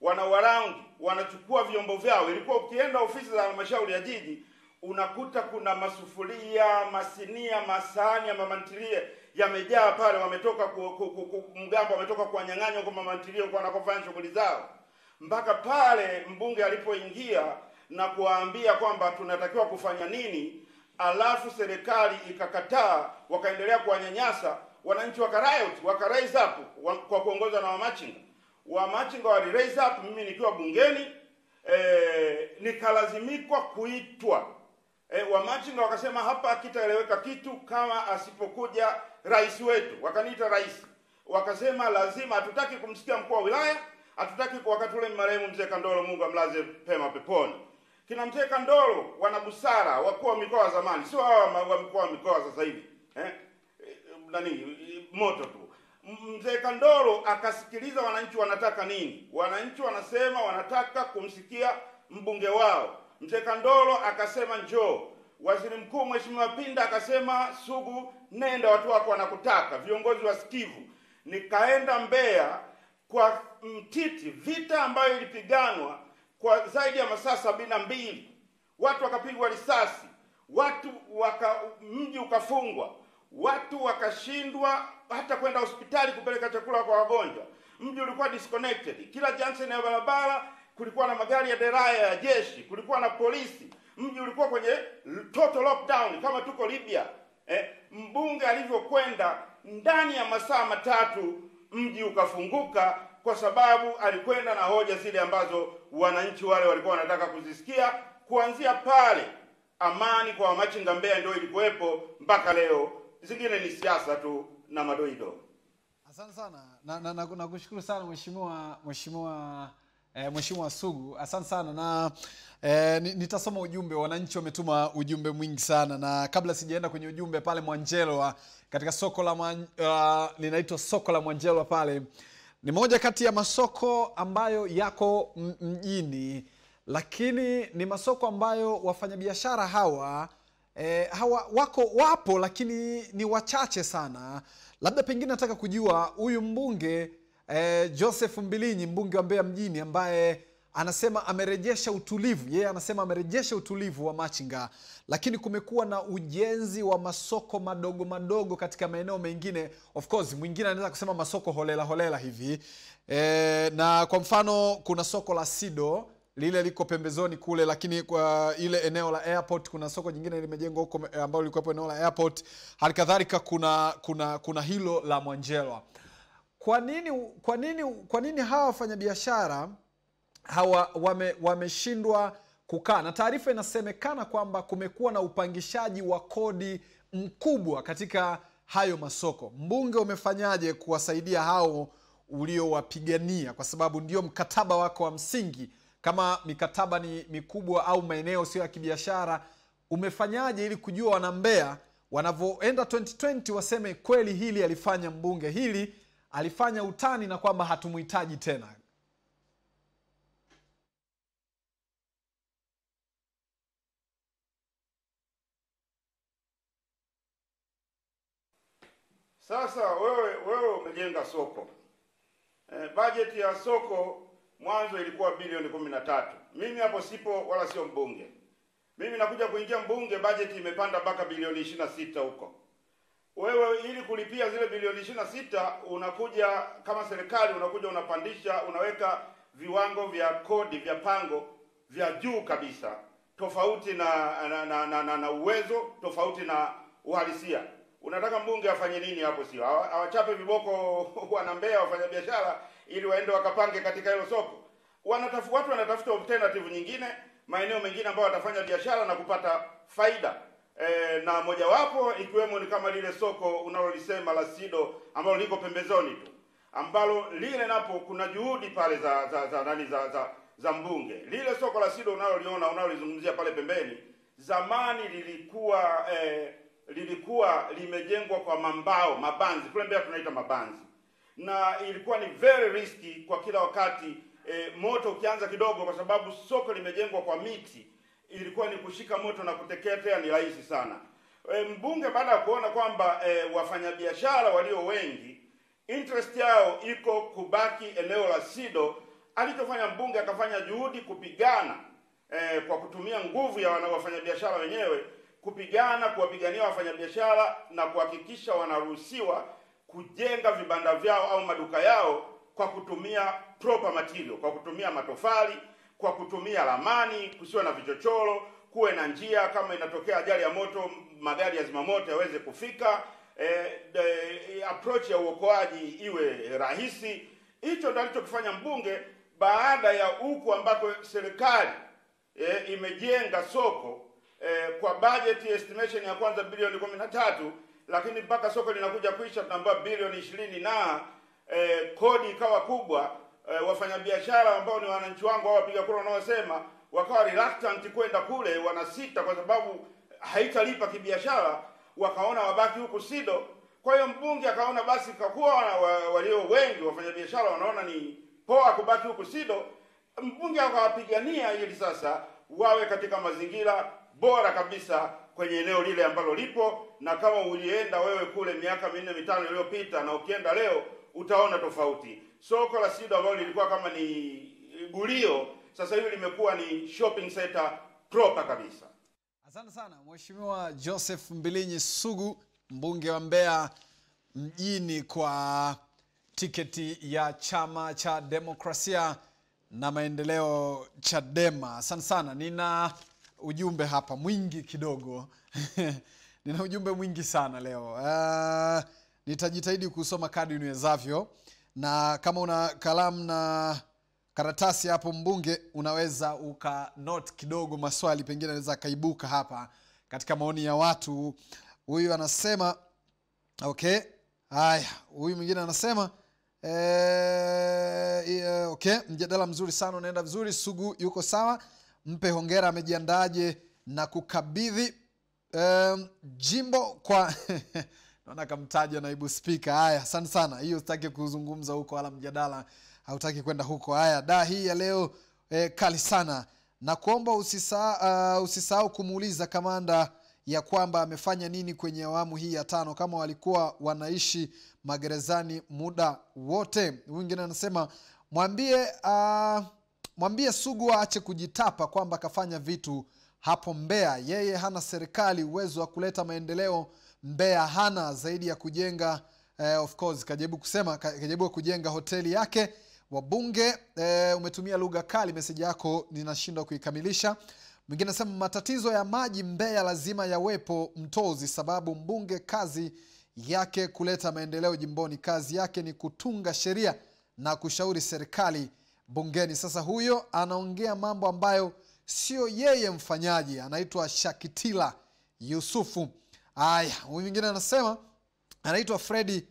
Wana warangi wanachukua vyombo vyao. Ilikuwa ukienda ofisi za halmashauri ya jiji unakuta kuna masufuria, masinia, masahani ya mama ntilie yamejaa pale, wametoka ku, ku, ku, ku, mgambo wametoka kuwanyang'anya huko mama ntilie huko wanakofanya shughuli zao, mpaka pale mbunge alipoingia na kuwaambia kwamba tunatakiwa kufanya nini, alafu serikali ikakataa, wakaendelea kuwanyanyasa wananchi, wakariot waka raise up wa, kwa kuongozwa na wamachinga. Wamachinga wali raise up, mimi nikiwa bungeni eh, nikalazimikwa kuitwa e, wamachinga wakasema hapa kitaeleweka kitu kama asipokuja rais wetu. Wakaniita rais, wakasema lazima, hatutaki kumsikia mkuu wa wilaya, hatutaki wakati ule marehemu mzee Kandolo, Mungu amlaze pema peponi. Kina mzee Kandolo wana busara, wakuu wa mikoa wa zamani, sio hawa wa mikoa wa mikoa sasa hivi eh? Nani moto tu. Mzee Kandolo akasikiliza wananchi wanataka nini. Wananchi wanasema wanataka kumsikia mbunge wao. Mzee Kandolo akasema njoo. Waziri Mkuu Mheshimiwa Pinda akasema Sugu, nenda, watu wako wanakutaka, viongozi wasikivu. Nikaenda Mbeya kwa mtiti, vita ambayo ilipiganwa kwa zaidi ya masaa sabini na mbili watu wakapigwa risasi, watu waka, mji ukafungwa, watu wakashindwa hata kwenda hospitali kupeleka chakula kwa wagonjwa. Mji ulikuwa disconnected, kila junction ya barabara kulikuwa na magari ya deraya ya jeshi, kulikuwa na polisi. Mji ulikuwa kwenye total lockdown kama tuko Libya. Eh, mbunge alivyokwenda ndani ya masaa matatu mji ukafunguka kwa sababu alikwenda na hoja zile ambazo wananchi wale walikuwa wanataka kuzisikia. Kuanzia pale amani kwa wamachinga Mbeya ndio ilikuwepo mpaka leo, zingine ni siasa tu na madoido. Asante sana na, na, na, na kushukuru sana mheshimiwa mheshimiwa eh, mheshimiwa Sugu, asante sana na eh, nitasoma ujumbe. Wananchi wametuma ujumbe mwingi sana, na kabla sijaenda kwenye ujumbe pale Mwanjelwa katika soko la uh, linaitwa soko la Mwanjelwa pale ni moja kati ya masoko ambayo yako mjini, lakini ni masoko ambayo wafanyabiashara hawa e, hawa wako wapo, lakini ni wachache sana. Labda pengine nataka kujua huyu mbunge e, Joseph Mbilinyi, mbunge wa Mbeya mjini, ambaye anasema amerejesha utulivu, yeye yeah, anasema amerejesha utulivu wa machinga, lakini kumekuwa na ujenzi wa masoko madogo madogo katika maeneo mengine. Of course mwingine anaweza kusema masoko holela holela hivi e, na kwa mfano kuna soko la Sido lile liko pembezoni kule, lakini kwa ile eneo la airport kuna soko jingine limejengwa huko eh, ambalo lilikuwepo eneo la airport. Halikadhalika kuna kuna kuna hilo la Mwanjelwa. Kwa nini kwa nini kwa nini hawa wafanyabiashara hawa wame, wameshindwa kukaa. Na taarifa inasemekana kwamba kumekuwa na upangishaji wa kodi mkubwa katika hayo masoko. Mbunge umefanyaje kuwasaidia hao uliowapigania? Kwa sababu ndio mkataba wako wa msingi. Kama mikataba ni mikubwa au maeneo sio ya kibiashara umefanyaje ili kujua wanambea wanavyoenda 2020 waseme kweli hili alifanya mbunge hili alifanya utani na kwamba hatumhitaji tena Sasa wewe wewe umejenga soko eh, bajeti ya soko mwanzo ilikuwa bilioni kumi na tatu. Mimi hapo sipo wala sio mbunge. Mimi nakuja kuingia mbunge, bajeti imepanda mpaka bilioni ishirini na sita huko. Wewe ili kulipia zile bilioni ishirini na sita unakuja kama serikali, unakuja unapandisha, unaweka viwango vya kodi vya pango vya juu kabisa, tofauti na na, na, na, na, na uwezo tofauti na uhalisia. Unataka mbunge afanye nini hapo? Sio Awa- awachape viboko wanambea wafanyabiashara ili waende wakapange katika hilo soko. Wanatafu, watu wanatafuta alternative nyingine, maeneo mengine ambayo watafanya biashara na kupata faida e, na mojawapo ikiwemo ni kama lile soko unalolisema la Sido ambalo liko pembezoni tu, ambalo lile napo kuna juhudi pale za za za nani za, za, za mbunge. Lile soko la Sido unaloliona unalolizungumzia pale pembeni, zamani lilikuwa eh, lilikuwa limejengwa kwa mambao mabanzi, kule Mbeya tunaita mabanzi, na ilikuwa ni very risky kwa kila wakati e, moto ukianza kidogo, kwa sababu soko limejengwa kwa miti. Ilikuwa ni kushika moto na kuteketea ni rahisi sana. E, mbunge baada ya kuona kwamba e, wafanyabiashara walio wengi interest yao iko kubaki eneo la SIDO, alichofanya mbunge akafanya juhudi kupigana e, kwa kutumia nguvu ya wafanyabiashara wenyewe kupigana kuwapigania wafanyabiashara na kuhakikisha wanaruhusiwa kujenga vibanda vyao au maduka yao kwa kutumia proper material, kwa kutumia matofali, kwa kutumia ramani, kusiwa na vichochoro, kuwe na njia, kama inatokea ajali ya moto, magari ya zimamoto yaweze kufika, E, de, approach ya uokoaji iwe rahisi. Hicho ndio alichokifanya mbunge baada ya huku ambako serikali e, imejenga soko eh, kwa budget estimation ya kwanza bilioni kumi na tatu lakini mpaka soko linakuja kuisha tunaambiwa bilioni ishirini na eh, kodi ikawa kubwa eh, wafanyabiashara ambao ni wananchi wangu au wapiga kura wanaosema wakawa reluctant kwenda kule, wanasita kwa sababu haitalipa kibiashara, wakaona wabaki huku SIDO. Kwa hiyo mbunge akaona basi, kwa kuwa wa- wa- walio wengi wafanyabiashara wanaona ni poa kubaki huku SIDO, mbunge akawapigania ili sasa wawe katika mazingira bora kabisa kwenye eneo lile ambalo lipo, na kama ulienda wewe kule miaka minne mitano iliyopita na ukienda leo utaona tofauti. Soko la SIDO ambalo lilikuwa kama ni gulio, sasa hivi limekuwa ni shopping center proper kabisa. Asante sana Mheshimiwa Joseph Mbilinyi Sugu, mbunge wa Mbeya mjini kwa tiketi ya chama cha demokrasia na maendeleo Chadema. Asante sana, nina ujumbe hapa mwingi kidogo nina ujumbe mwingi sana leo. Uh, nitajitahidi kusoma kadi niwezavyo, na kama una kalamu na karatasi hapo mbunge, unaweza uka note kidogo maswali, pengine anaweza akaibuka hapa katika maoni ya watu. Huyu anasema okay, haya. Huyu mwingine anasema ee, okay, mjadala mzuri sana, unaenda vizuri. Sugu yuko sawa, mpe hongera. Amejiandaje na kukabidhi um, jimbo kwa naona kamtaja naibu spika. Haya, asante sana. Hiyo sitaki kuzungumza huko, wala mjadala hautaki kwenda huko. Haya, da hii ya leo eh, kali sana na kuomba usisahau uh, usisa kumuuliza kamanda ya kwamba amefanya nini kwenye awamu hii ya tano, kama walikuwa wanaishi magerezani muda wote. Mwingine anasema mwambie uh, mwambie Sugu aache kujitapa kwamba akafanya vitu hapo Mbeya. Yeye hana serikali, uwezo wa kuleta maendeleo Mbeya hana zaidi ya kujenga eh, of course kajaribu kusema kajaribu kujenga hoteli yake. Wabunge eh, umetumia lugha kali, meseji yako ninashindwa kuikamilisha. Mwingine anasema matatizo ya maji Mbeya lazima yawepo Mtozi, sababu mbunge kazi yake kuleta maendeleo jimboni, kazi yake ni kutunga sheria na kushauri serikali bungeni. Sasa huyo anaongea mambo ambayo sio yeye mfanyaji, anaitwa Shakitila Yusufu. Aya, huyu mwingine anasema anaitwa Fredi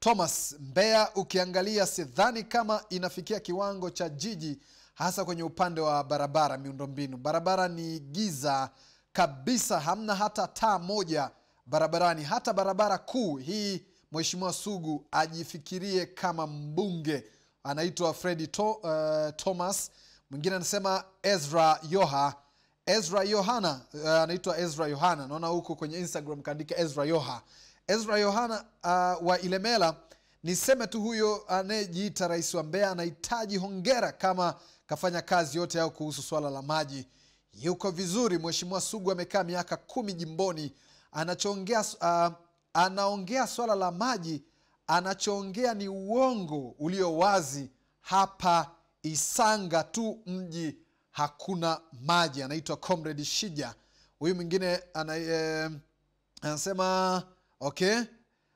Thomas. mbea ukiangalia, sidhani kama inafikia kiwango cha jiji, hasa kwenye upande wa barabara, miundombinu. Barabara ni giza kabisa, hamna hata taa moja barabarani, hata barabara kuu hii. Mheshimiwa Sugu ajifikirie kama mbunge. Anaitwa Fredi to, uh, Thomas. Mwingine anasema Ezra Yoha Ezra Yohana uh, anaitwa Ezra Yohana, naona huko kwenye Instagram kaandika Ezra Yoha. Ezra Yohana uh, wa Ilemela. Niseme tu huyo anayejiita rais wa Mbeya anahitaji hongera kama kafanya kazi yote yao kuhusu swala la maji, yuko vizuri. Mheshimiwa Sugu amekaa miaka kumi jimboni, anachoongea uh, anaongea swala la maji, anachoongea ni uongo ulio wazi. Hapa Isanga tu mji hakuna maji. Anaitwa Comrade Shija. Huyu mwingine anasema eh, anasema okay,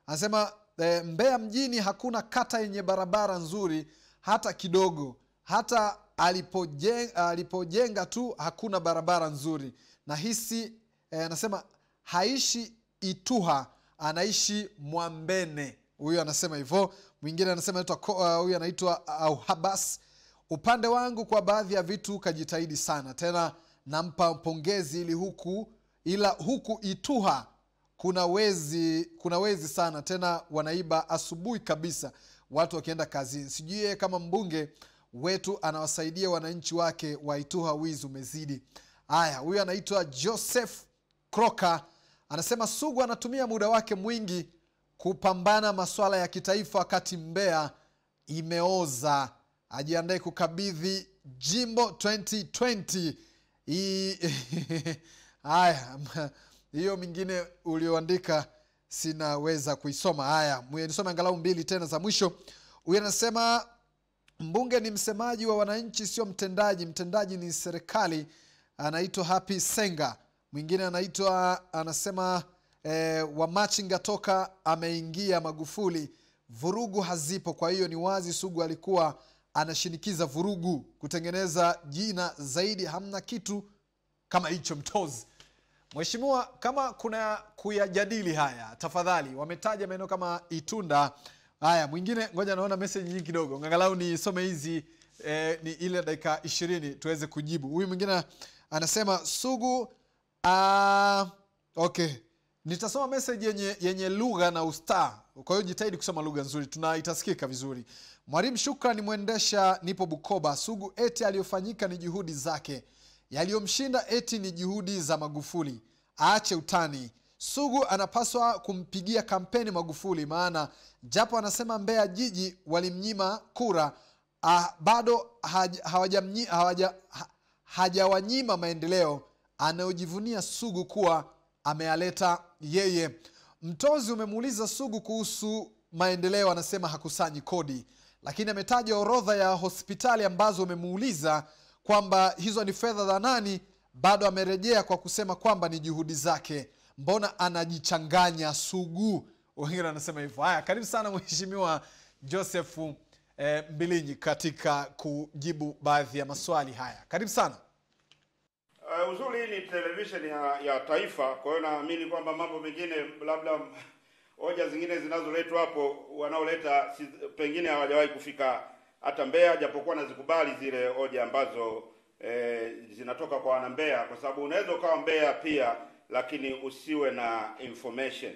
anasema eh, Mbeya mjini hakuna kata yenye barabara nzuri hata kidogo. Hata alipojenga, alipojenga tu hakuna barabara nzuri. Nahisi eh, anasema haishi Ituha, anaishi Mwambene. Huyu anasema hivyo. Mwingine anasema uh, huyu anaitwa Auhabas. Upande wangu kwa baadhi ya vitu kajitahidi sana, tena nampa pongezi, ili huku ila huku Ituha kuna wezi, kuna wezi sana, tena wanaiba asubuhi kabisa watu wakienda kazini. Sijui yeye kama mbunge wetu anawasaidia wananchi wake wa Ituha, wizi umezidi. haya huyu anaitwa joseph croker anasema sugu anatumia muda wake mwingi kupambana masuala ya kitaifa wakati mbeya imeoza. Ajiandae kukabidhi jimbo 2020 Hii- haya hiyo mingine ulioandika sinaweza kuisoma. Haya nisome angalau mbili tena za mwisho. Huyu anasema mbunge ni msemaji wa wananchi sio mtendaji. Mtendaji ni serikali. Anaitwa happy senga. Mwingine anaitwa anasema eh, wamachinga toka ameingia magufuli vurugu hazipo. Kwa hiyo ni wazi sugu alikuwa anashinikiza vurugu. Kutengeneza jina zaidi hamna kitu kama hicho mtozi. Mheshimiwa kama kuna kuyajadili haya tafadhali wametaja maeneo kama itunda. Haya mwingine ngoja naona meseji nyingi kidogo. Angalau nisome hizi eh, ni ile dakika ishirini tuweze kujibu. Huyu mwingine anasema sugu uh, okay nitasoma message yenye, yenye lugha na ustaa. Kwa hiyo jitahidi kusoma lugha nzuri. Tuna itasikika vizuri. Mwalimu shukrani mwendesha nipo bukoba. Sugu eti aliyofanyika ni juhudi zake. Yaliyomshinda eti ni juhudi za magufuli. Aache utani. Sugu anapaswa kumpigia kampeni magufuli maana japo anasema mbeya jiji walimnyima kura ah, bado hawajawanyima maendeleo. Anayojivunia sugu kuwa ameyaleta yeye. Mtozi umemuuliza sugu kuhusu maendeleo anasema hakusanyi kodi lakini ametaja orodha ya hospitali ambazo umemuuliza kwamba hizo ni fedha za nani. Bado amerejea kwa kusema kwamba ni juhudi zake. Mbona anajichanganya sugu? Wengine wanasema hivyo. Haya karibu sana mheshimiwa josefu eh, mbilinyi katika kujibu baadhi ya maswali haya. Karibu sana Uh, uzuri hii ni televisheni ya, ya taifa, kwa hiyo naamini kwamba mambo mengine labda hoja zingine zinazoletwa hapo wanaoleta si, pengine hawajawahi kufika hata Mbeya, japokuwa nazikubali zile hoja ambazo eh, zinatoka kwa wana Mbeya, kwa sababu unaweza ukawa Mbeya pia lakini usiwe na information.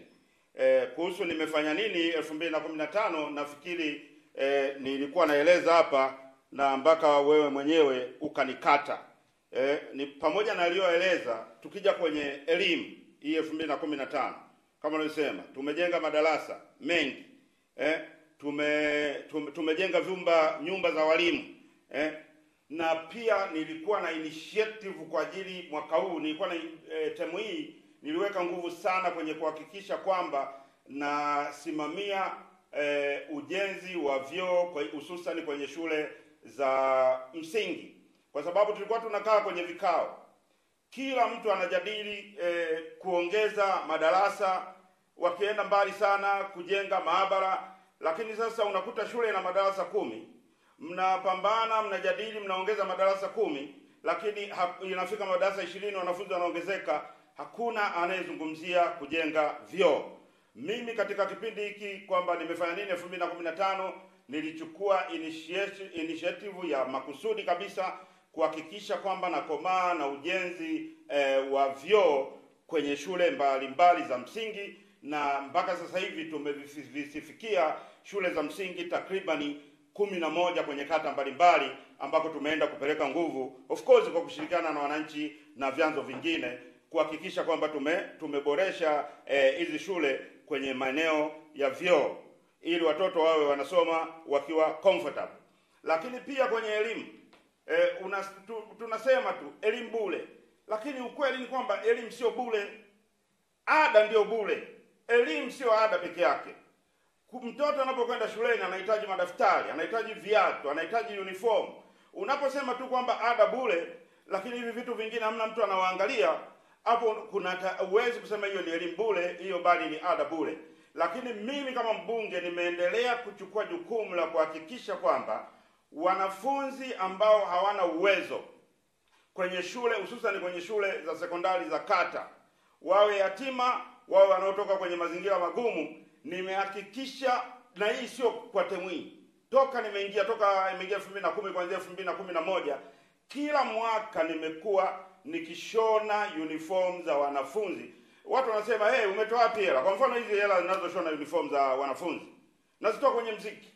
Eh, kuhusu nimefanya nini elfu mbili na kumi na tano nafikiri eh, nilikuwa naeleza hapa na mpaka wewe mwenyewe ukanikata eh, ni pamoja na aliyoeleza. Tukija kwenye elimu hii elfu mbili na kumi na tano kama nilivyosema, tumejenga madarasa mengi eh, tume, tume tumejenga vyumba nyumba za walimu eh, na pia nilikuwa na initiative kwa ajili mwaka huu nilikuwa na eh, temu hii niliweka nguvu sana kwenye kuhakikisha kwamba nasimamia eh, ujenzi wa vyoo kwa- hususan kwenye shule za msingi, kwa sababu tulikuwa tunakaa kwenye vikao, kila mtu anajadili eh, kuongeza madarasa, wakienda mbali sana kujenga maabara, lakini sasa unakuta shule ina madarasa kumi, mnapambana, mnajadili, mnaongeza madarasa kumi, lakini inafika madarasa ishirini, wanafunzi wanaongezeka, hakuna anayezungumzia kujenga vyoo. Mimi katika kipindi hiki kwamba nimefanya nini 2015 nilichukua initiative, initiative ya makusudi kabisa kuhakikisha kwamba nakomaa na ujenzi eh, wa vyoo kwenye shule mbalimbali mbali za msingi na mpaka sasa hivi tumevisifikia shule za msingi takribani kumi na moja kwenye kata mbalimbali ambako tumeenda kupeleka nguvu of course kwa kushirikiana na wananchi na vyanzo vingine kuhakikisha kwamba tume tumeboresha eh, hizi shule kwenye maeneo ya vyoo ili watoto wawe wanasoma wakiwa comfortable. Lakini pia kwenye elimu eh, una, tu, tunasema tu elimu bure. Lakini ukweli ni kwamba elimu sio bure. Ada ndio bure. Elimu sio ada peke yake. Mtoto anapokwenda shuleni anahitaji madaftari anahitaji viatu anahitaji uniform. Unaposema tu kwamba ada bure lakini hivi vitu vingine hamna mtu anawaangalia hapo kuna uwezi kusema hiyo ni elimu bure hiyo bali ni ada bure. Lakini mimi kama mbunge nimeendelea kuchukua jukumu la kuhakikisha kwamba wanafunzi ambao hawana uwezo kwenye shule hususan kwenye shule za sekondari za kata wawe yatima wawe wanaotoka kwenye mazingira magumu nimehakikisha na hii sio kwa temwi toka nimeingia toka nimeingia elfu mbili na kumi kuanzia elfu mbili na kumi na moja kila mwaka nimekuwa nikishona uniform za wanafunzi. Watu wanasema hey, umetoa wapi hela? Kwa mfano hizi hela zinazoshona uniform za wanafunzi nazitoa kwenye mziki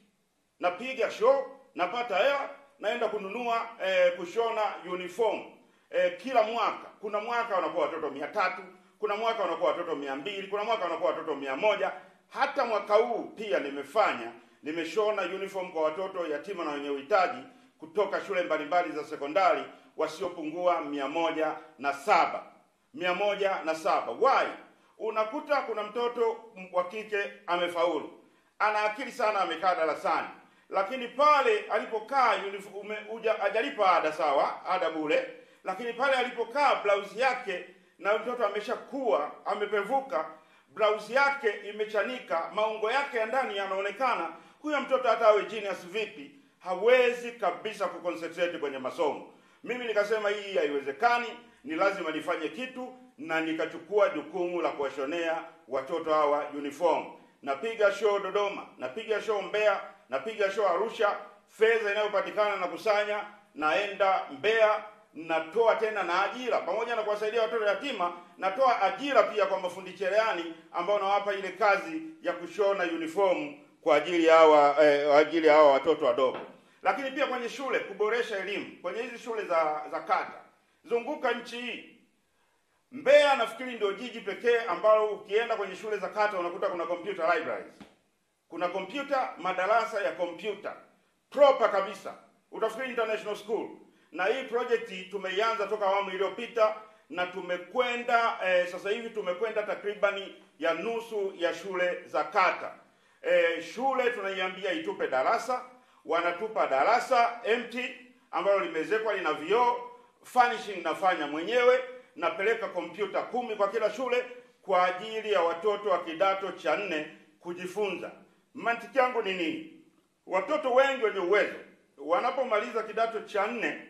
napiga show napata hela naenda kununua eh, kushona uniform. Eh, kila mwaka kuna mwaka wanakuwa watoto mia tatu kuna mwaka wanakuwa watoto mia mbili kuna mwaka wanakuwa watoto mia moja. Hata mwaka huu pia nimefanya nimeshona uniform kwa watoto yatima na wenye uhitaji kutoka shule mbalimbali za sekondari wasiopungua mia moja na saba. Mia moja na saba. Why? Unakuta kuna mtoto wa kike amefaulu. Ana akili sana amekaa darasani lakini pale alipokaa ajalipa ada sawa ada bure. Lakini pale alipokaa blausi yake na mtoto ameshakuwa amepevuka blausi yake imechanika maungo yake ya ndani yanaonekana. Huyo mtoto hata awe genius vipi? Hawezi kabisa kuconcentrate kwenye masomo. Mimi nikasema hii haiwezekani ni lazima nifanye kitu na nikachukua jukumu la kuwashonea watoto hawa uniform. Napiga show dodoma napiga show mbeya napiga show arusha fedha inayopatikana na kusanya naenda mbeya natoa tena na ajira. Pamoja na kuwasaidia watoto yatima natoa ajira pia kwa mafundi cherehani ambao nawapa ile kazi ya kushona uniform kwa ajili ya hawa eh, ajili ya hawa watoto wadogo. Lakini pia kwenye shule kuboresha elimu. Kwenye hizi shule za za kata. Zunguka nchi hii. Mbeya nafikiri ndio jiji pekee ambalo ukienda kwenye shule za kata unakuta kuna computer libraries. Kuna kompyuta, madarasa ya kompyuta proper kabisa, utafikiri international school. Na hii project tumeianza toka awamu iliyopita na tumekwenda eh, sasa hivi tumekwenda takribani ya nusu ya shule za kata. Eh, shule tunaiambia itupe darasa, wanatupa darasa empty ambalo limezekwa lina vioo, furnishing nafanya mwenyewe napeleka kompyuta kumi kwa kila shule kwa ajili ya watoto wa kidato cha nne kujifunza. Mantiki yangu ni nini? Watoto wengi wenye uwezo wanapomaliza kidato cha nne,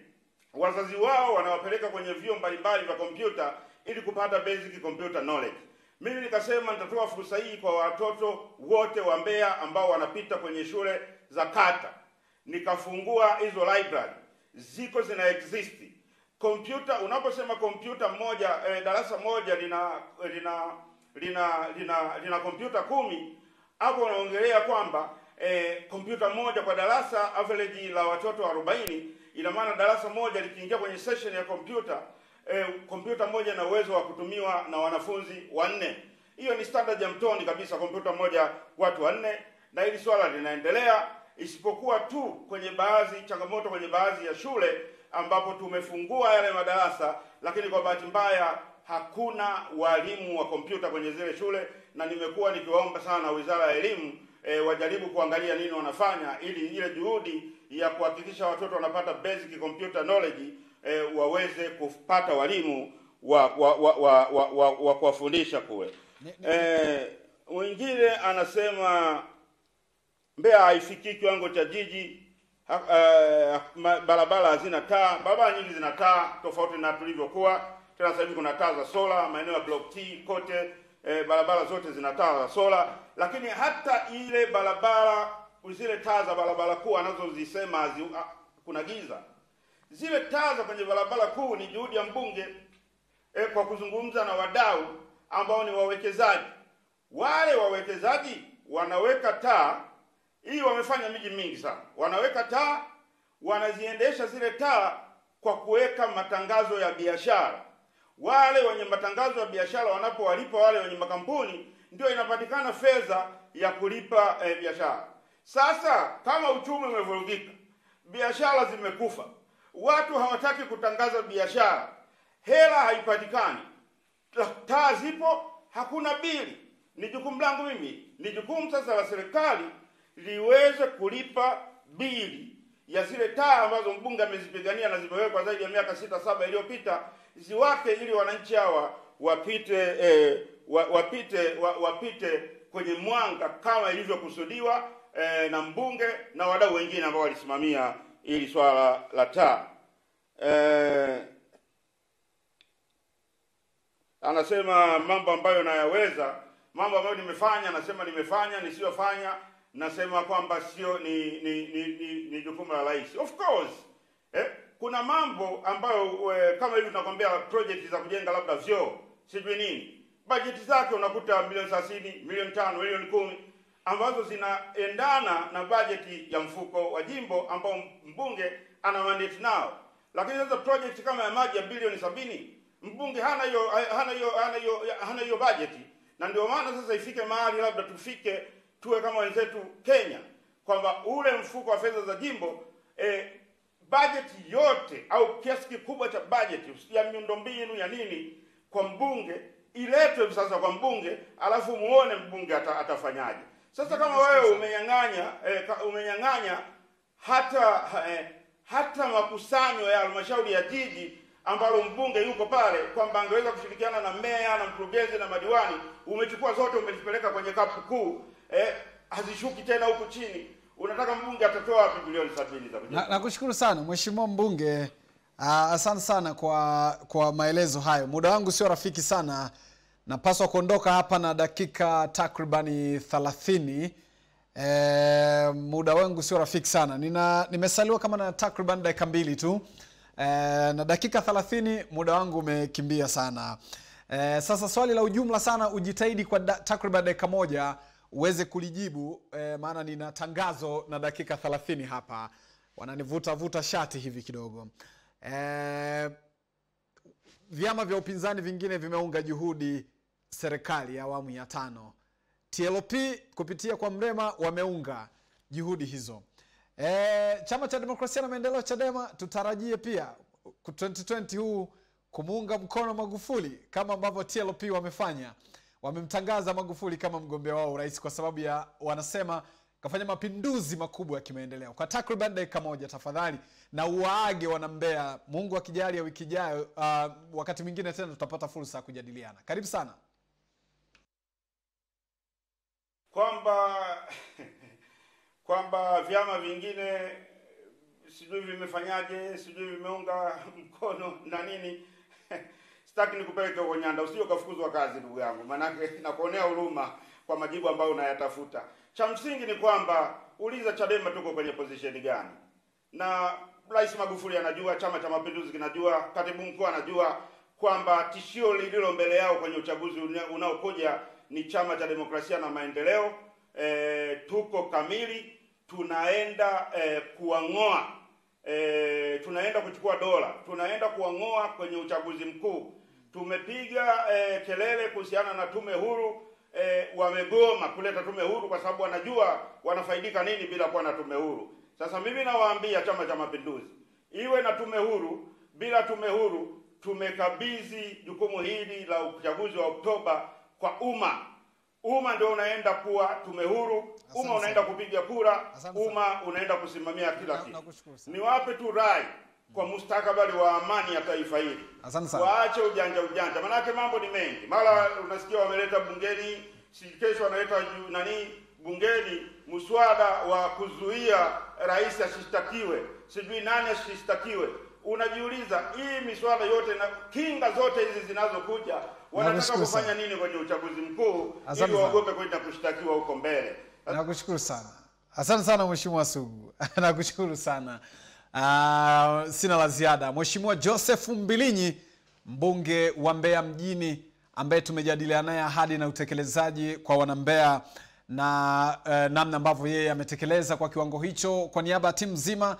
wazazi wao wanawapeleka kwenye vyuo mbalimbali vya kompyuta ili kupata basic computer knowledge. Mimi nikasema nitatoa fursa hii kwa watoto wote wa Mbeya ambao wanapita kwenye shule za kata, nikafungua hizo library, ziko zina exist kompyuta unaposema kompyuta moja eh, darasa moja lina lina lina lina lina kompyuta kumi hapo wanaongelea kwamba eh, kompyuta moja kwa darasa average la watoto 40 ina maana darasa moja likiingia kwenye session ya kompyuta eh, kompyuta moja na uwezo wa kutumiwa na wanafunzi wanne. Hiyo ni standard ya mtoni kabisa kompyuta moja watu wanne na hili swala linaendelea isipokuwa tu kwenye baadhi changamoto kwenye baadhi ya shule ambapo tumefungua yale madarasa lakini kwa bahati mbaya hakuna walimu wa kompyuta kwenye zile shule na nimekuwa nikiwaomba sana wizara ya elimu e, wajaribu kuangalia nini wanafanya ili ile juhudi ya kuhakikisha watoto wanapata basic computer knowledge e, waweze kupata walimu wa wa wa wa, wa, wa, wa kuwafundisha kule Mwingine ni- e, mwingine anasema Mbeya haifikii kiwango cha jiji ha, uh, barabara hazina taa. Barabara nyingi zina taa tofauti na tulivyokuwa. Tena sasa hivi kuna taa za sola maeneo ya Block T kote, e, barabara zote zina taa za sola, lakini hata ile barabara zile taa za barabara kuu anazozisema ah, kuna giza. Zile taa za kwenye barabara kuu ni juhudi ya mbunge e, kwa kuzungumza na wadau ambao ni wawekezaji. Wale wawekezaji wanaweka taa hii, wamefanya miji mingi sana, wanaweka taa, wanaziendesha zile taa kwa kuweka matangazo ya biashara. Wale wenye matangazo ya biashara wanapowalipa wale wenye makampuni, ndio inapatikana fedha ya kulipa eh, biashara. Sasa kama uchumi umevurugika, biashara zimekufa, watu hawataki kutangaza biashara, hela haipatikani, taa zipo, hakuna bili. Ni jukumu langu mimi, ni jukumu sasa la serikali liweze kulipa bili ya zile taa ambazo mbunge amezipigania na zimewekwa zaidi ya miaka sita saba iliyopita, ziwake ili wananchi hawa wapite eh, wapite wapite kwenye mwanga kama ilivyokusudiwa eh, na mbunge na wadau wengine ambao walisimamia ili swala la taa eh, anasema mambo ambayo nayaweza, mambo ambayo nimefanya, anasema nimefanya, nisiyofanya nasema kwamba sio ni ni ni, ni, ni jukumu la rais. Of course eh, kuna mambo ambayo we, kama hivi tunakwambia project za kujenga labda vyoo sijui nini, bajeti zake unakuta milioni thelathini, milioni tano, milioni kumi ambazo zinaendana na bajeti ya mfuko wa jimbo ambao mbunge ana mandate nao. Lakini sasa project kama ya maji ya bilioni sabini mbunge hana hiyo hana hiyo hana hiyo hana hiyo bajeti, na ndio maana sasa ifike mahali labda tufike tuwe kama wenzetu Kenya, kwamba ule mfuko wa fedha za jimbo eh, bajeti yote au kiasi kikubwa cha bajeti ya miundombinu ya nini kwa mbunge iletwe sasa kwa mbunge, alafu muone mbunge ata, atafanyaje. Sasa kama wewe umenyang'anya eh, umenyang'anya hata eh, hata makusanyo ya halmashauri ya jiji ambalo mbunge yuko pale kwamba angeweza kushirikiana na meya na mkurugenzi na madiwani, umechukua zote umezipeleka kwenye kapu kuu eh, hazishuki tena huku chini. Unataka mbunge atatoa wapi bilioni sabini za kujenga? Na- Nakushukuru sana Mheshimiwa mbunge. Uh, asante sana kwa kwa maelezo hayo. Muda wangu sio rafiki sana, napaswa kuondoka hapa na dakika takribani 30. Eh, muda wangu sio rafiki sana, nina nimesaliwa kama na takriban dakika mbili tu e, na dakika 30 muda wangu umekimbia sana. E, sasa swali la ujumla sana, ujitahidi kwa da, takriban dakika moja uweze kulijibu eh, maana nina tangazo na dakika 30 hapa, wananivuta vuta shati hivi kidogo eh, vyama vya upinzani vingine vimeunga juhudi serikali ya awamu ya tano. TLP kupitia kwa Mrema wameunga juhudi hizo. E, chama cha demokrasia na maendeleo Chadema tutarajie pia ku- 2020 huu kumuunga mkono Magufuli kama ambavyo TLP wamefanya. Wamemtangaza Magufuli kama mgombea wao urais kwa sababu ya wanasema kafanya mapinduzi makubwa ya kimaendeleo. Kwa takriban dakika moja tafadhali, na uwaage wanambea. Mungu akijalia wiki ijayo, uh, wakati mwingine tena tutapata fursa ya kujadiliana. Karibu sana. kwamba kwamba vyama vingine sijui vimefanyaje, sijui vimeunga mkono na nini. Sitaki nikupeleke huko Nyanda, usije ukafukuzwa kazi ndugu yangu, maanake nakuonea huruma kwa majibu ambayo unayatafuta. Cha msingi ni kwamba uliza Chadema tuko kwenye position gani, na Rais Magufuli anajua, Chama cha Mapinduzi kinajua, katibu mkuu anajua kwamba tishio lililo mbele yao kwenye uchaguzi unaokuja ni Chama cha Demokrasia na Maendeleo. E, tuko kamili, tunaenda e, kuwang'oa e, tunaenda kuchukua dola, tunaenda kuwang'oa kwenye uchaguzi mkuu. Tumepiga e, kelele kuhusiana na tume huru e, wamegoma kuleta tume huru kwa sababu wanajua wanafaidika nini bila kuwa na tume huru. Sasa mimi nawaambia Chama cha Mapinduzi iwe na tume huru, bila tume huru tumekabidhi jukumu hili la uchaguzi wa Oktoba kwa umma. Umma ndio unaenda kuwa tume huru, umma unaenda kupiga kura, umma unaenda kusimamia kila kitu. Niwape tu rai kwa mustakabali wa amani ya taifa hili, Asante sana. waache ujanja ujanja, manake mambo ni mengi. Mara unasikia wameleta bungeni, si kesho wanaleta nani bungeni mswada wa kuzuia rais asishtakiwe, sijui nani asishtakiwe. Unajiuliza, hii miswada yote na kinga zote hizi zinazokuja wanataka kufanya nini kwenye uchaguzi mkuu ili waogope kwenda kushtakiwa huko mbele? Nakushukuru sana, asante sana Mheshimiwa Sugu, nakushukuru sana. Uh, sina la ziada. Mheshimiwa Joseph Mbilinyi, mbunge wa Mbeya mjini, ambaye tumejadilia naye ahadi na utekelezaji kwa wanambeya na uh, namna ambavyo yeye ametekeleza kwa kiwango hicho, kwa niaba ya timu nzima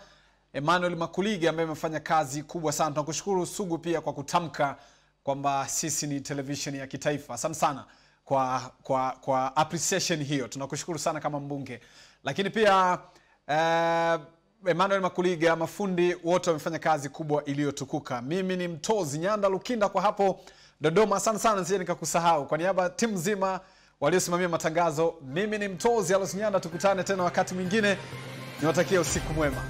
Emmanuel Makuligi ambaye amefanya kazi kubwa sana. Tunakushukuru Sugu pia kwa kutamka kwamba sisi ni televisheni ya kitaifa. Asante sana kwa kwa kwa appreciation hiyo, tunakushukuru sana kama mbunge. Lakini pia eh, Emmanuel Makuliga, mafundi wote wamefanya kazi kubwa iliyotukuka. Mimi ni Mtozi Nyanda Lukinda kwa hapo Dodoma. Asante sana, nisije nikakusahau. Kwa niaba ya timu nzima waliosimamia matangazo, mimi ni Mtozi Alosi Nyanda. Tukutane tena wakati mwingine, niwatakia usiku mwema.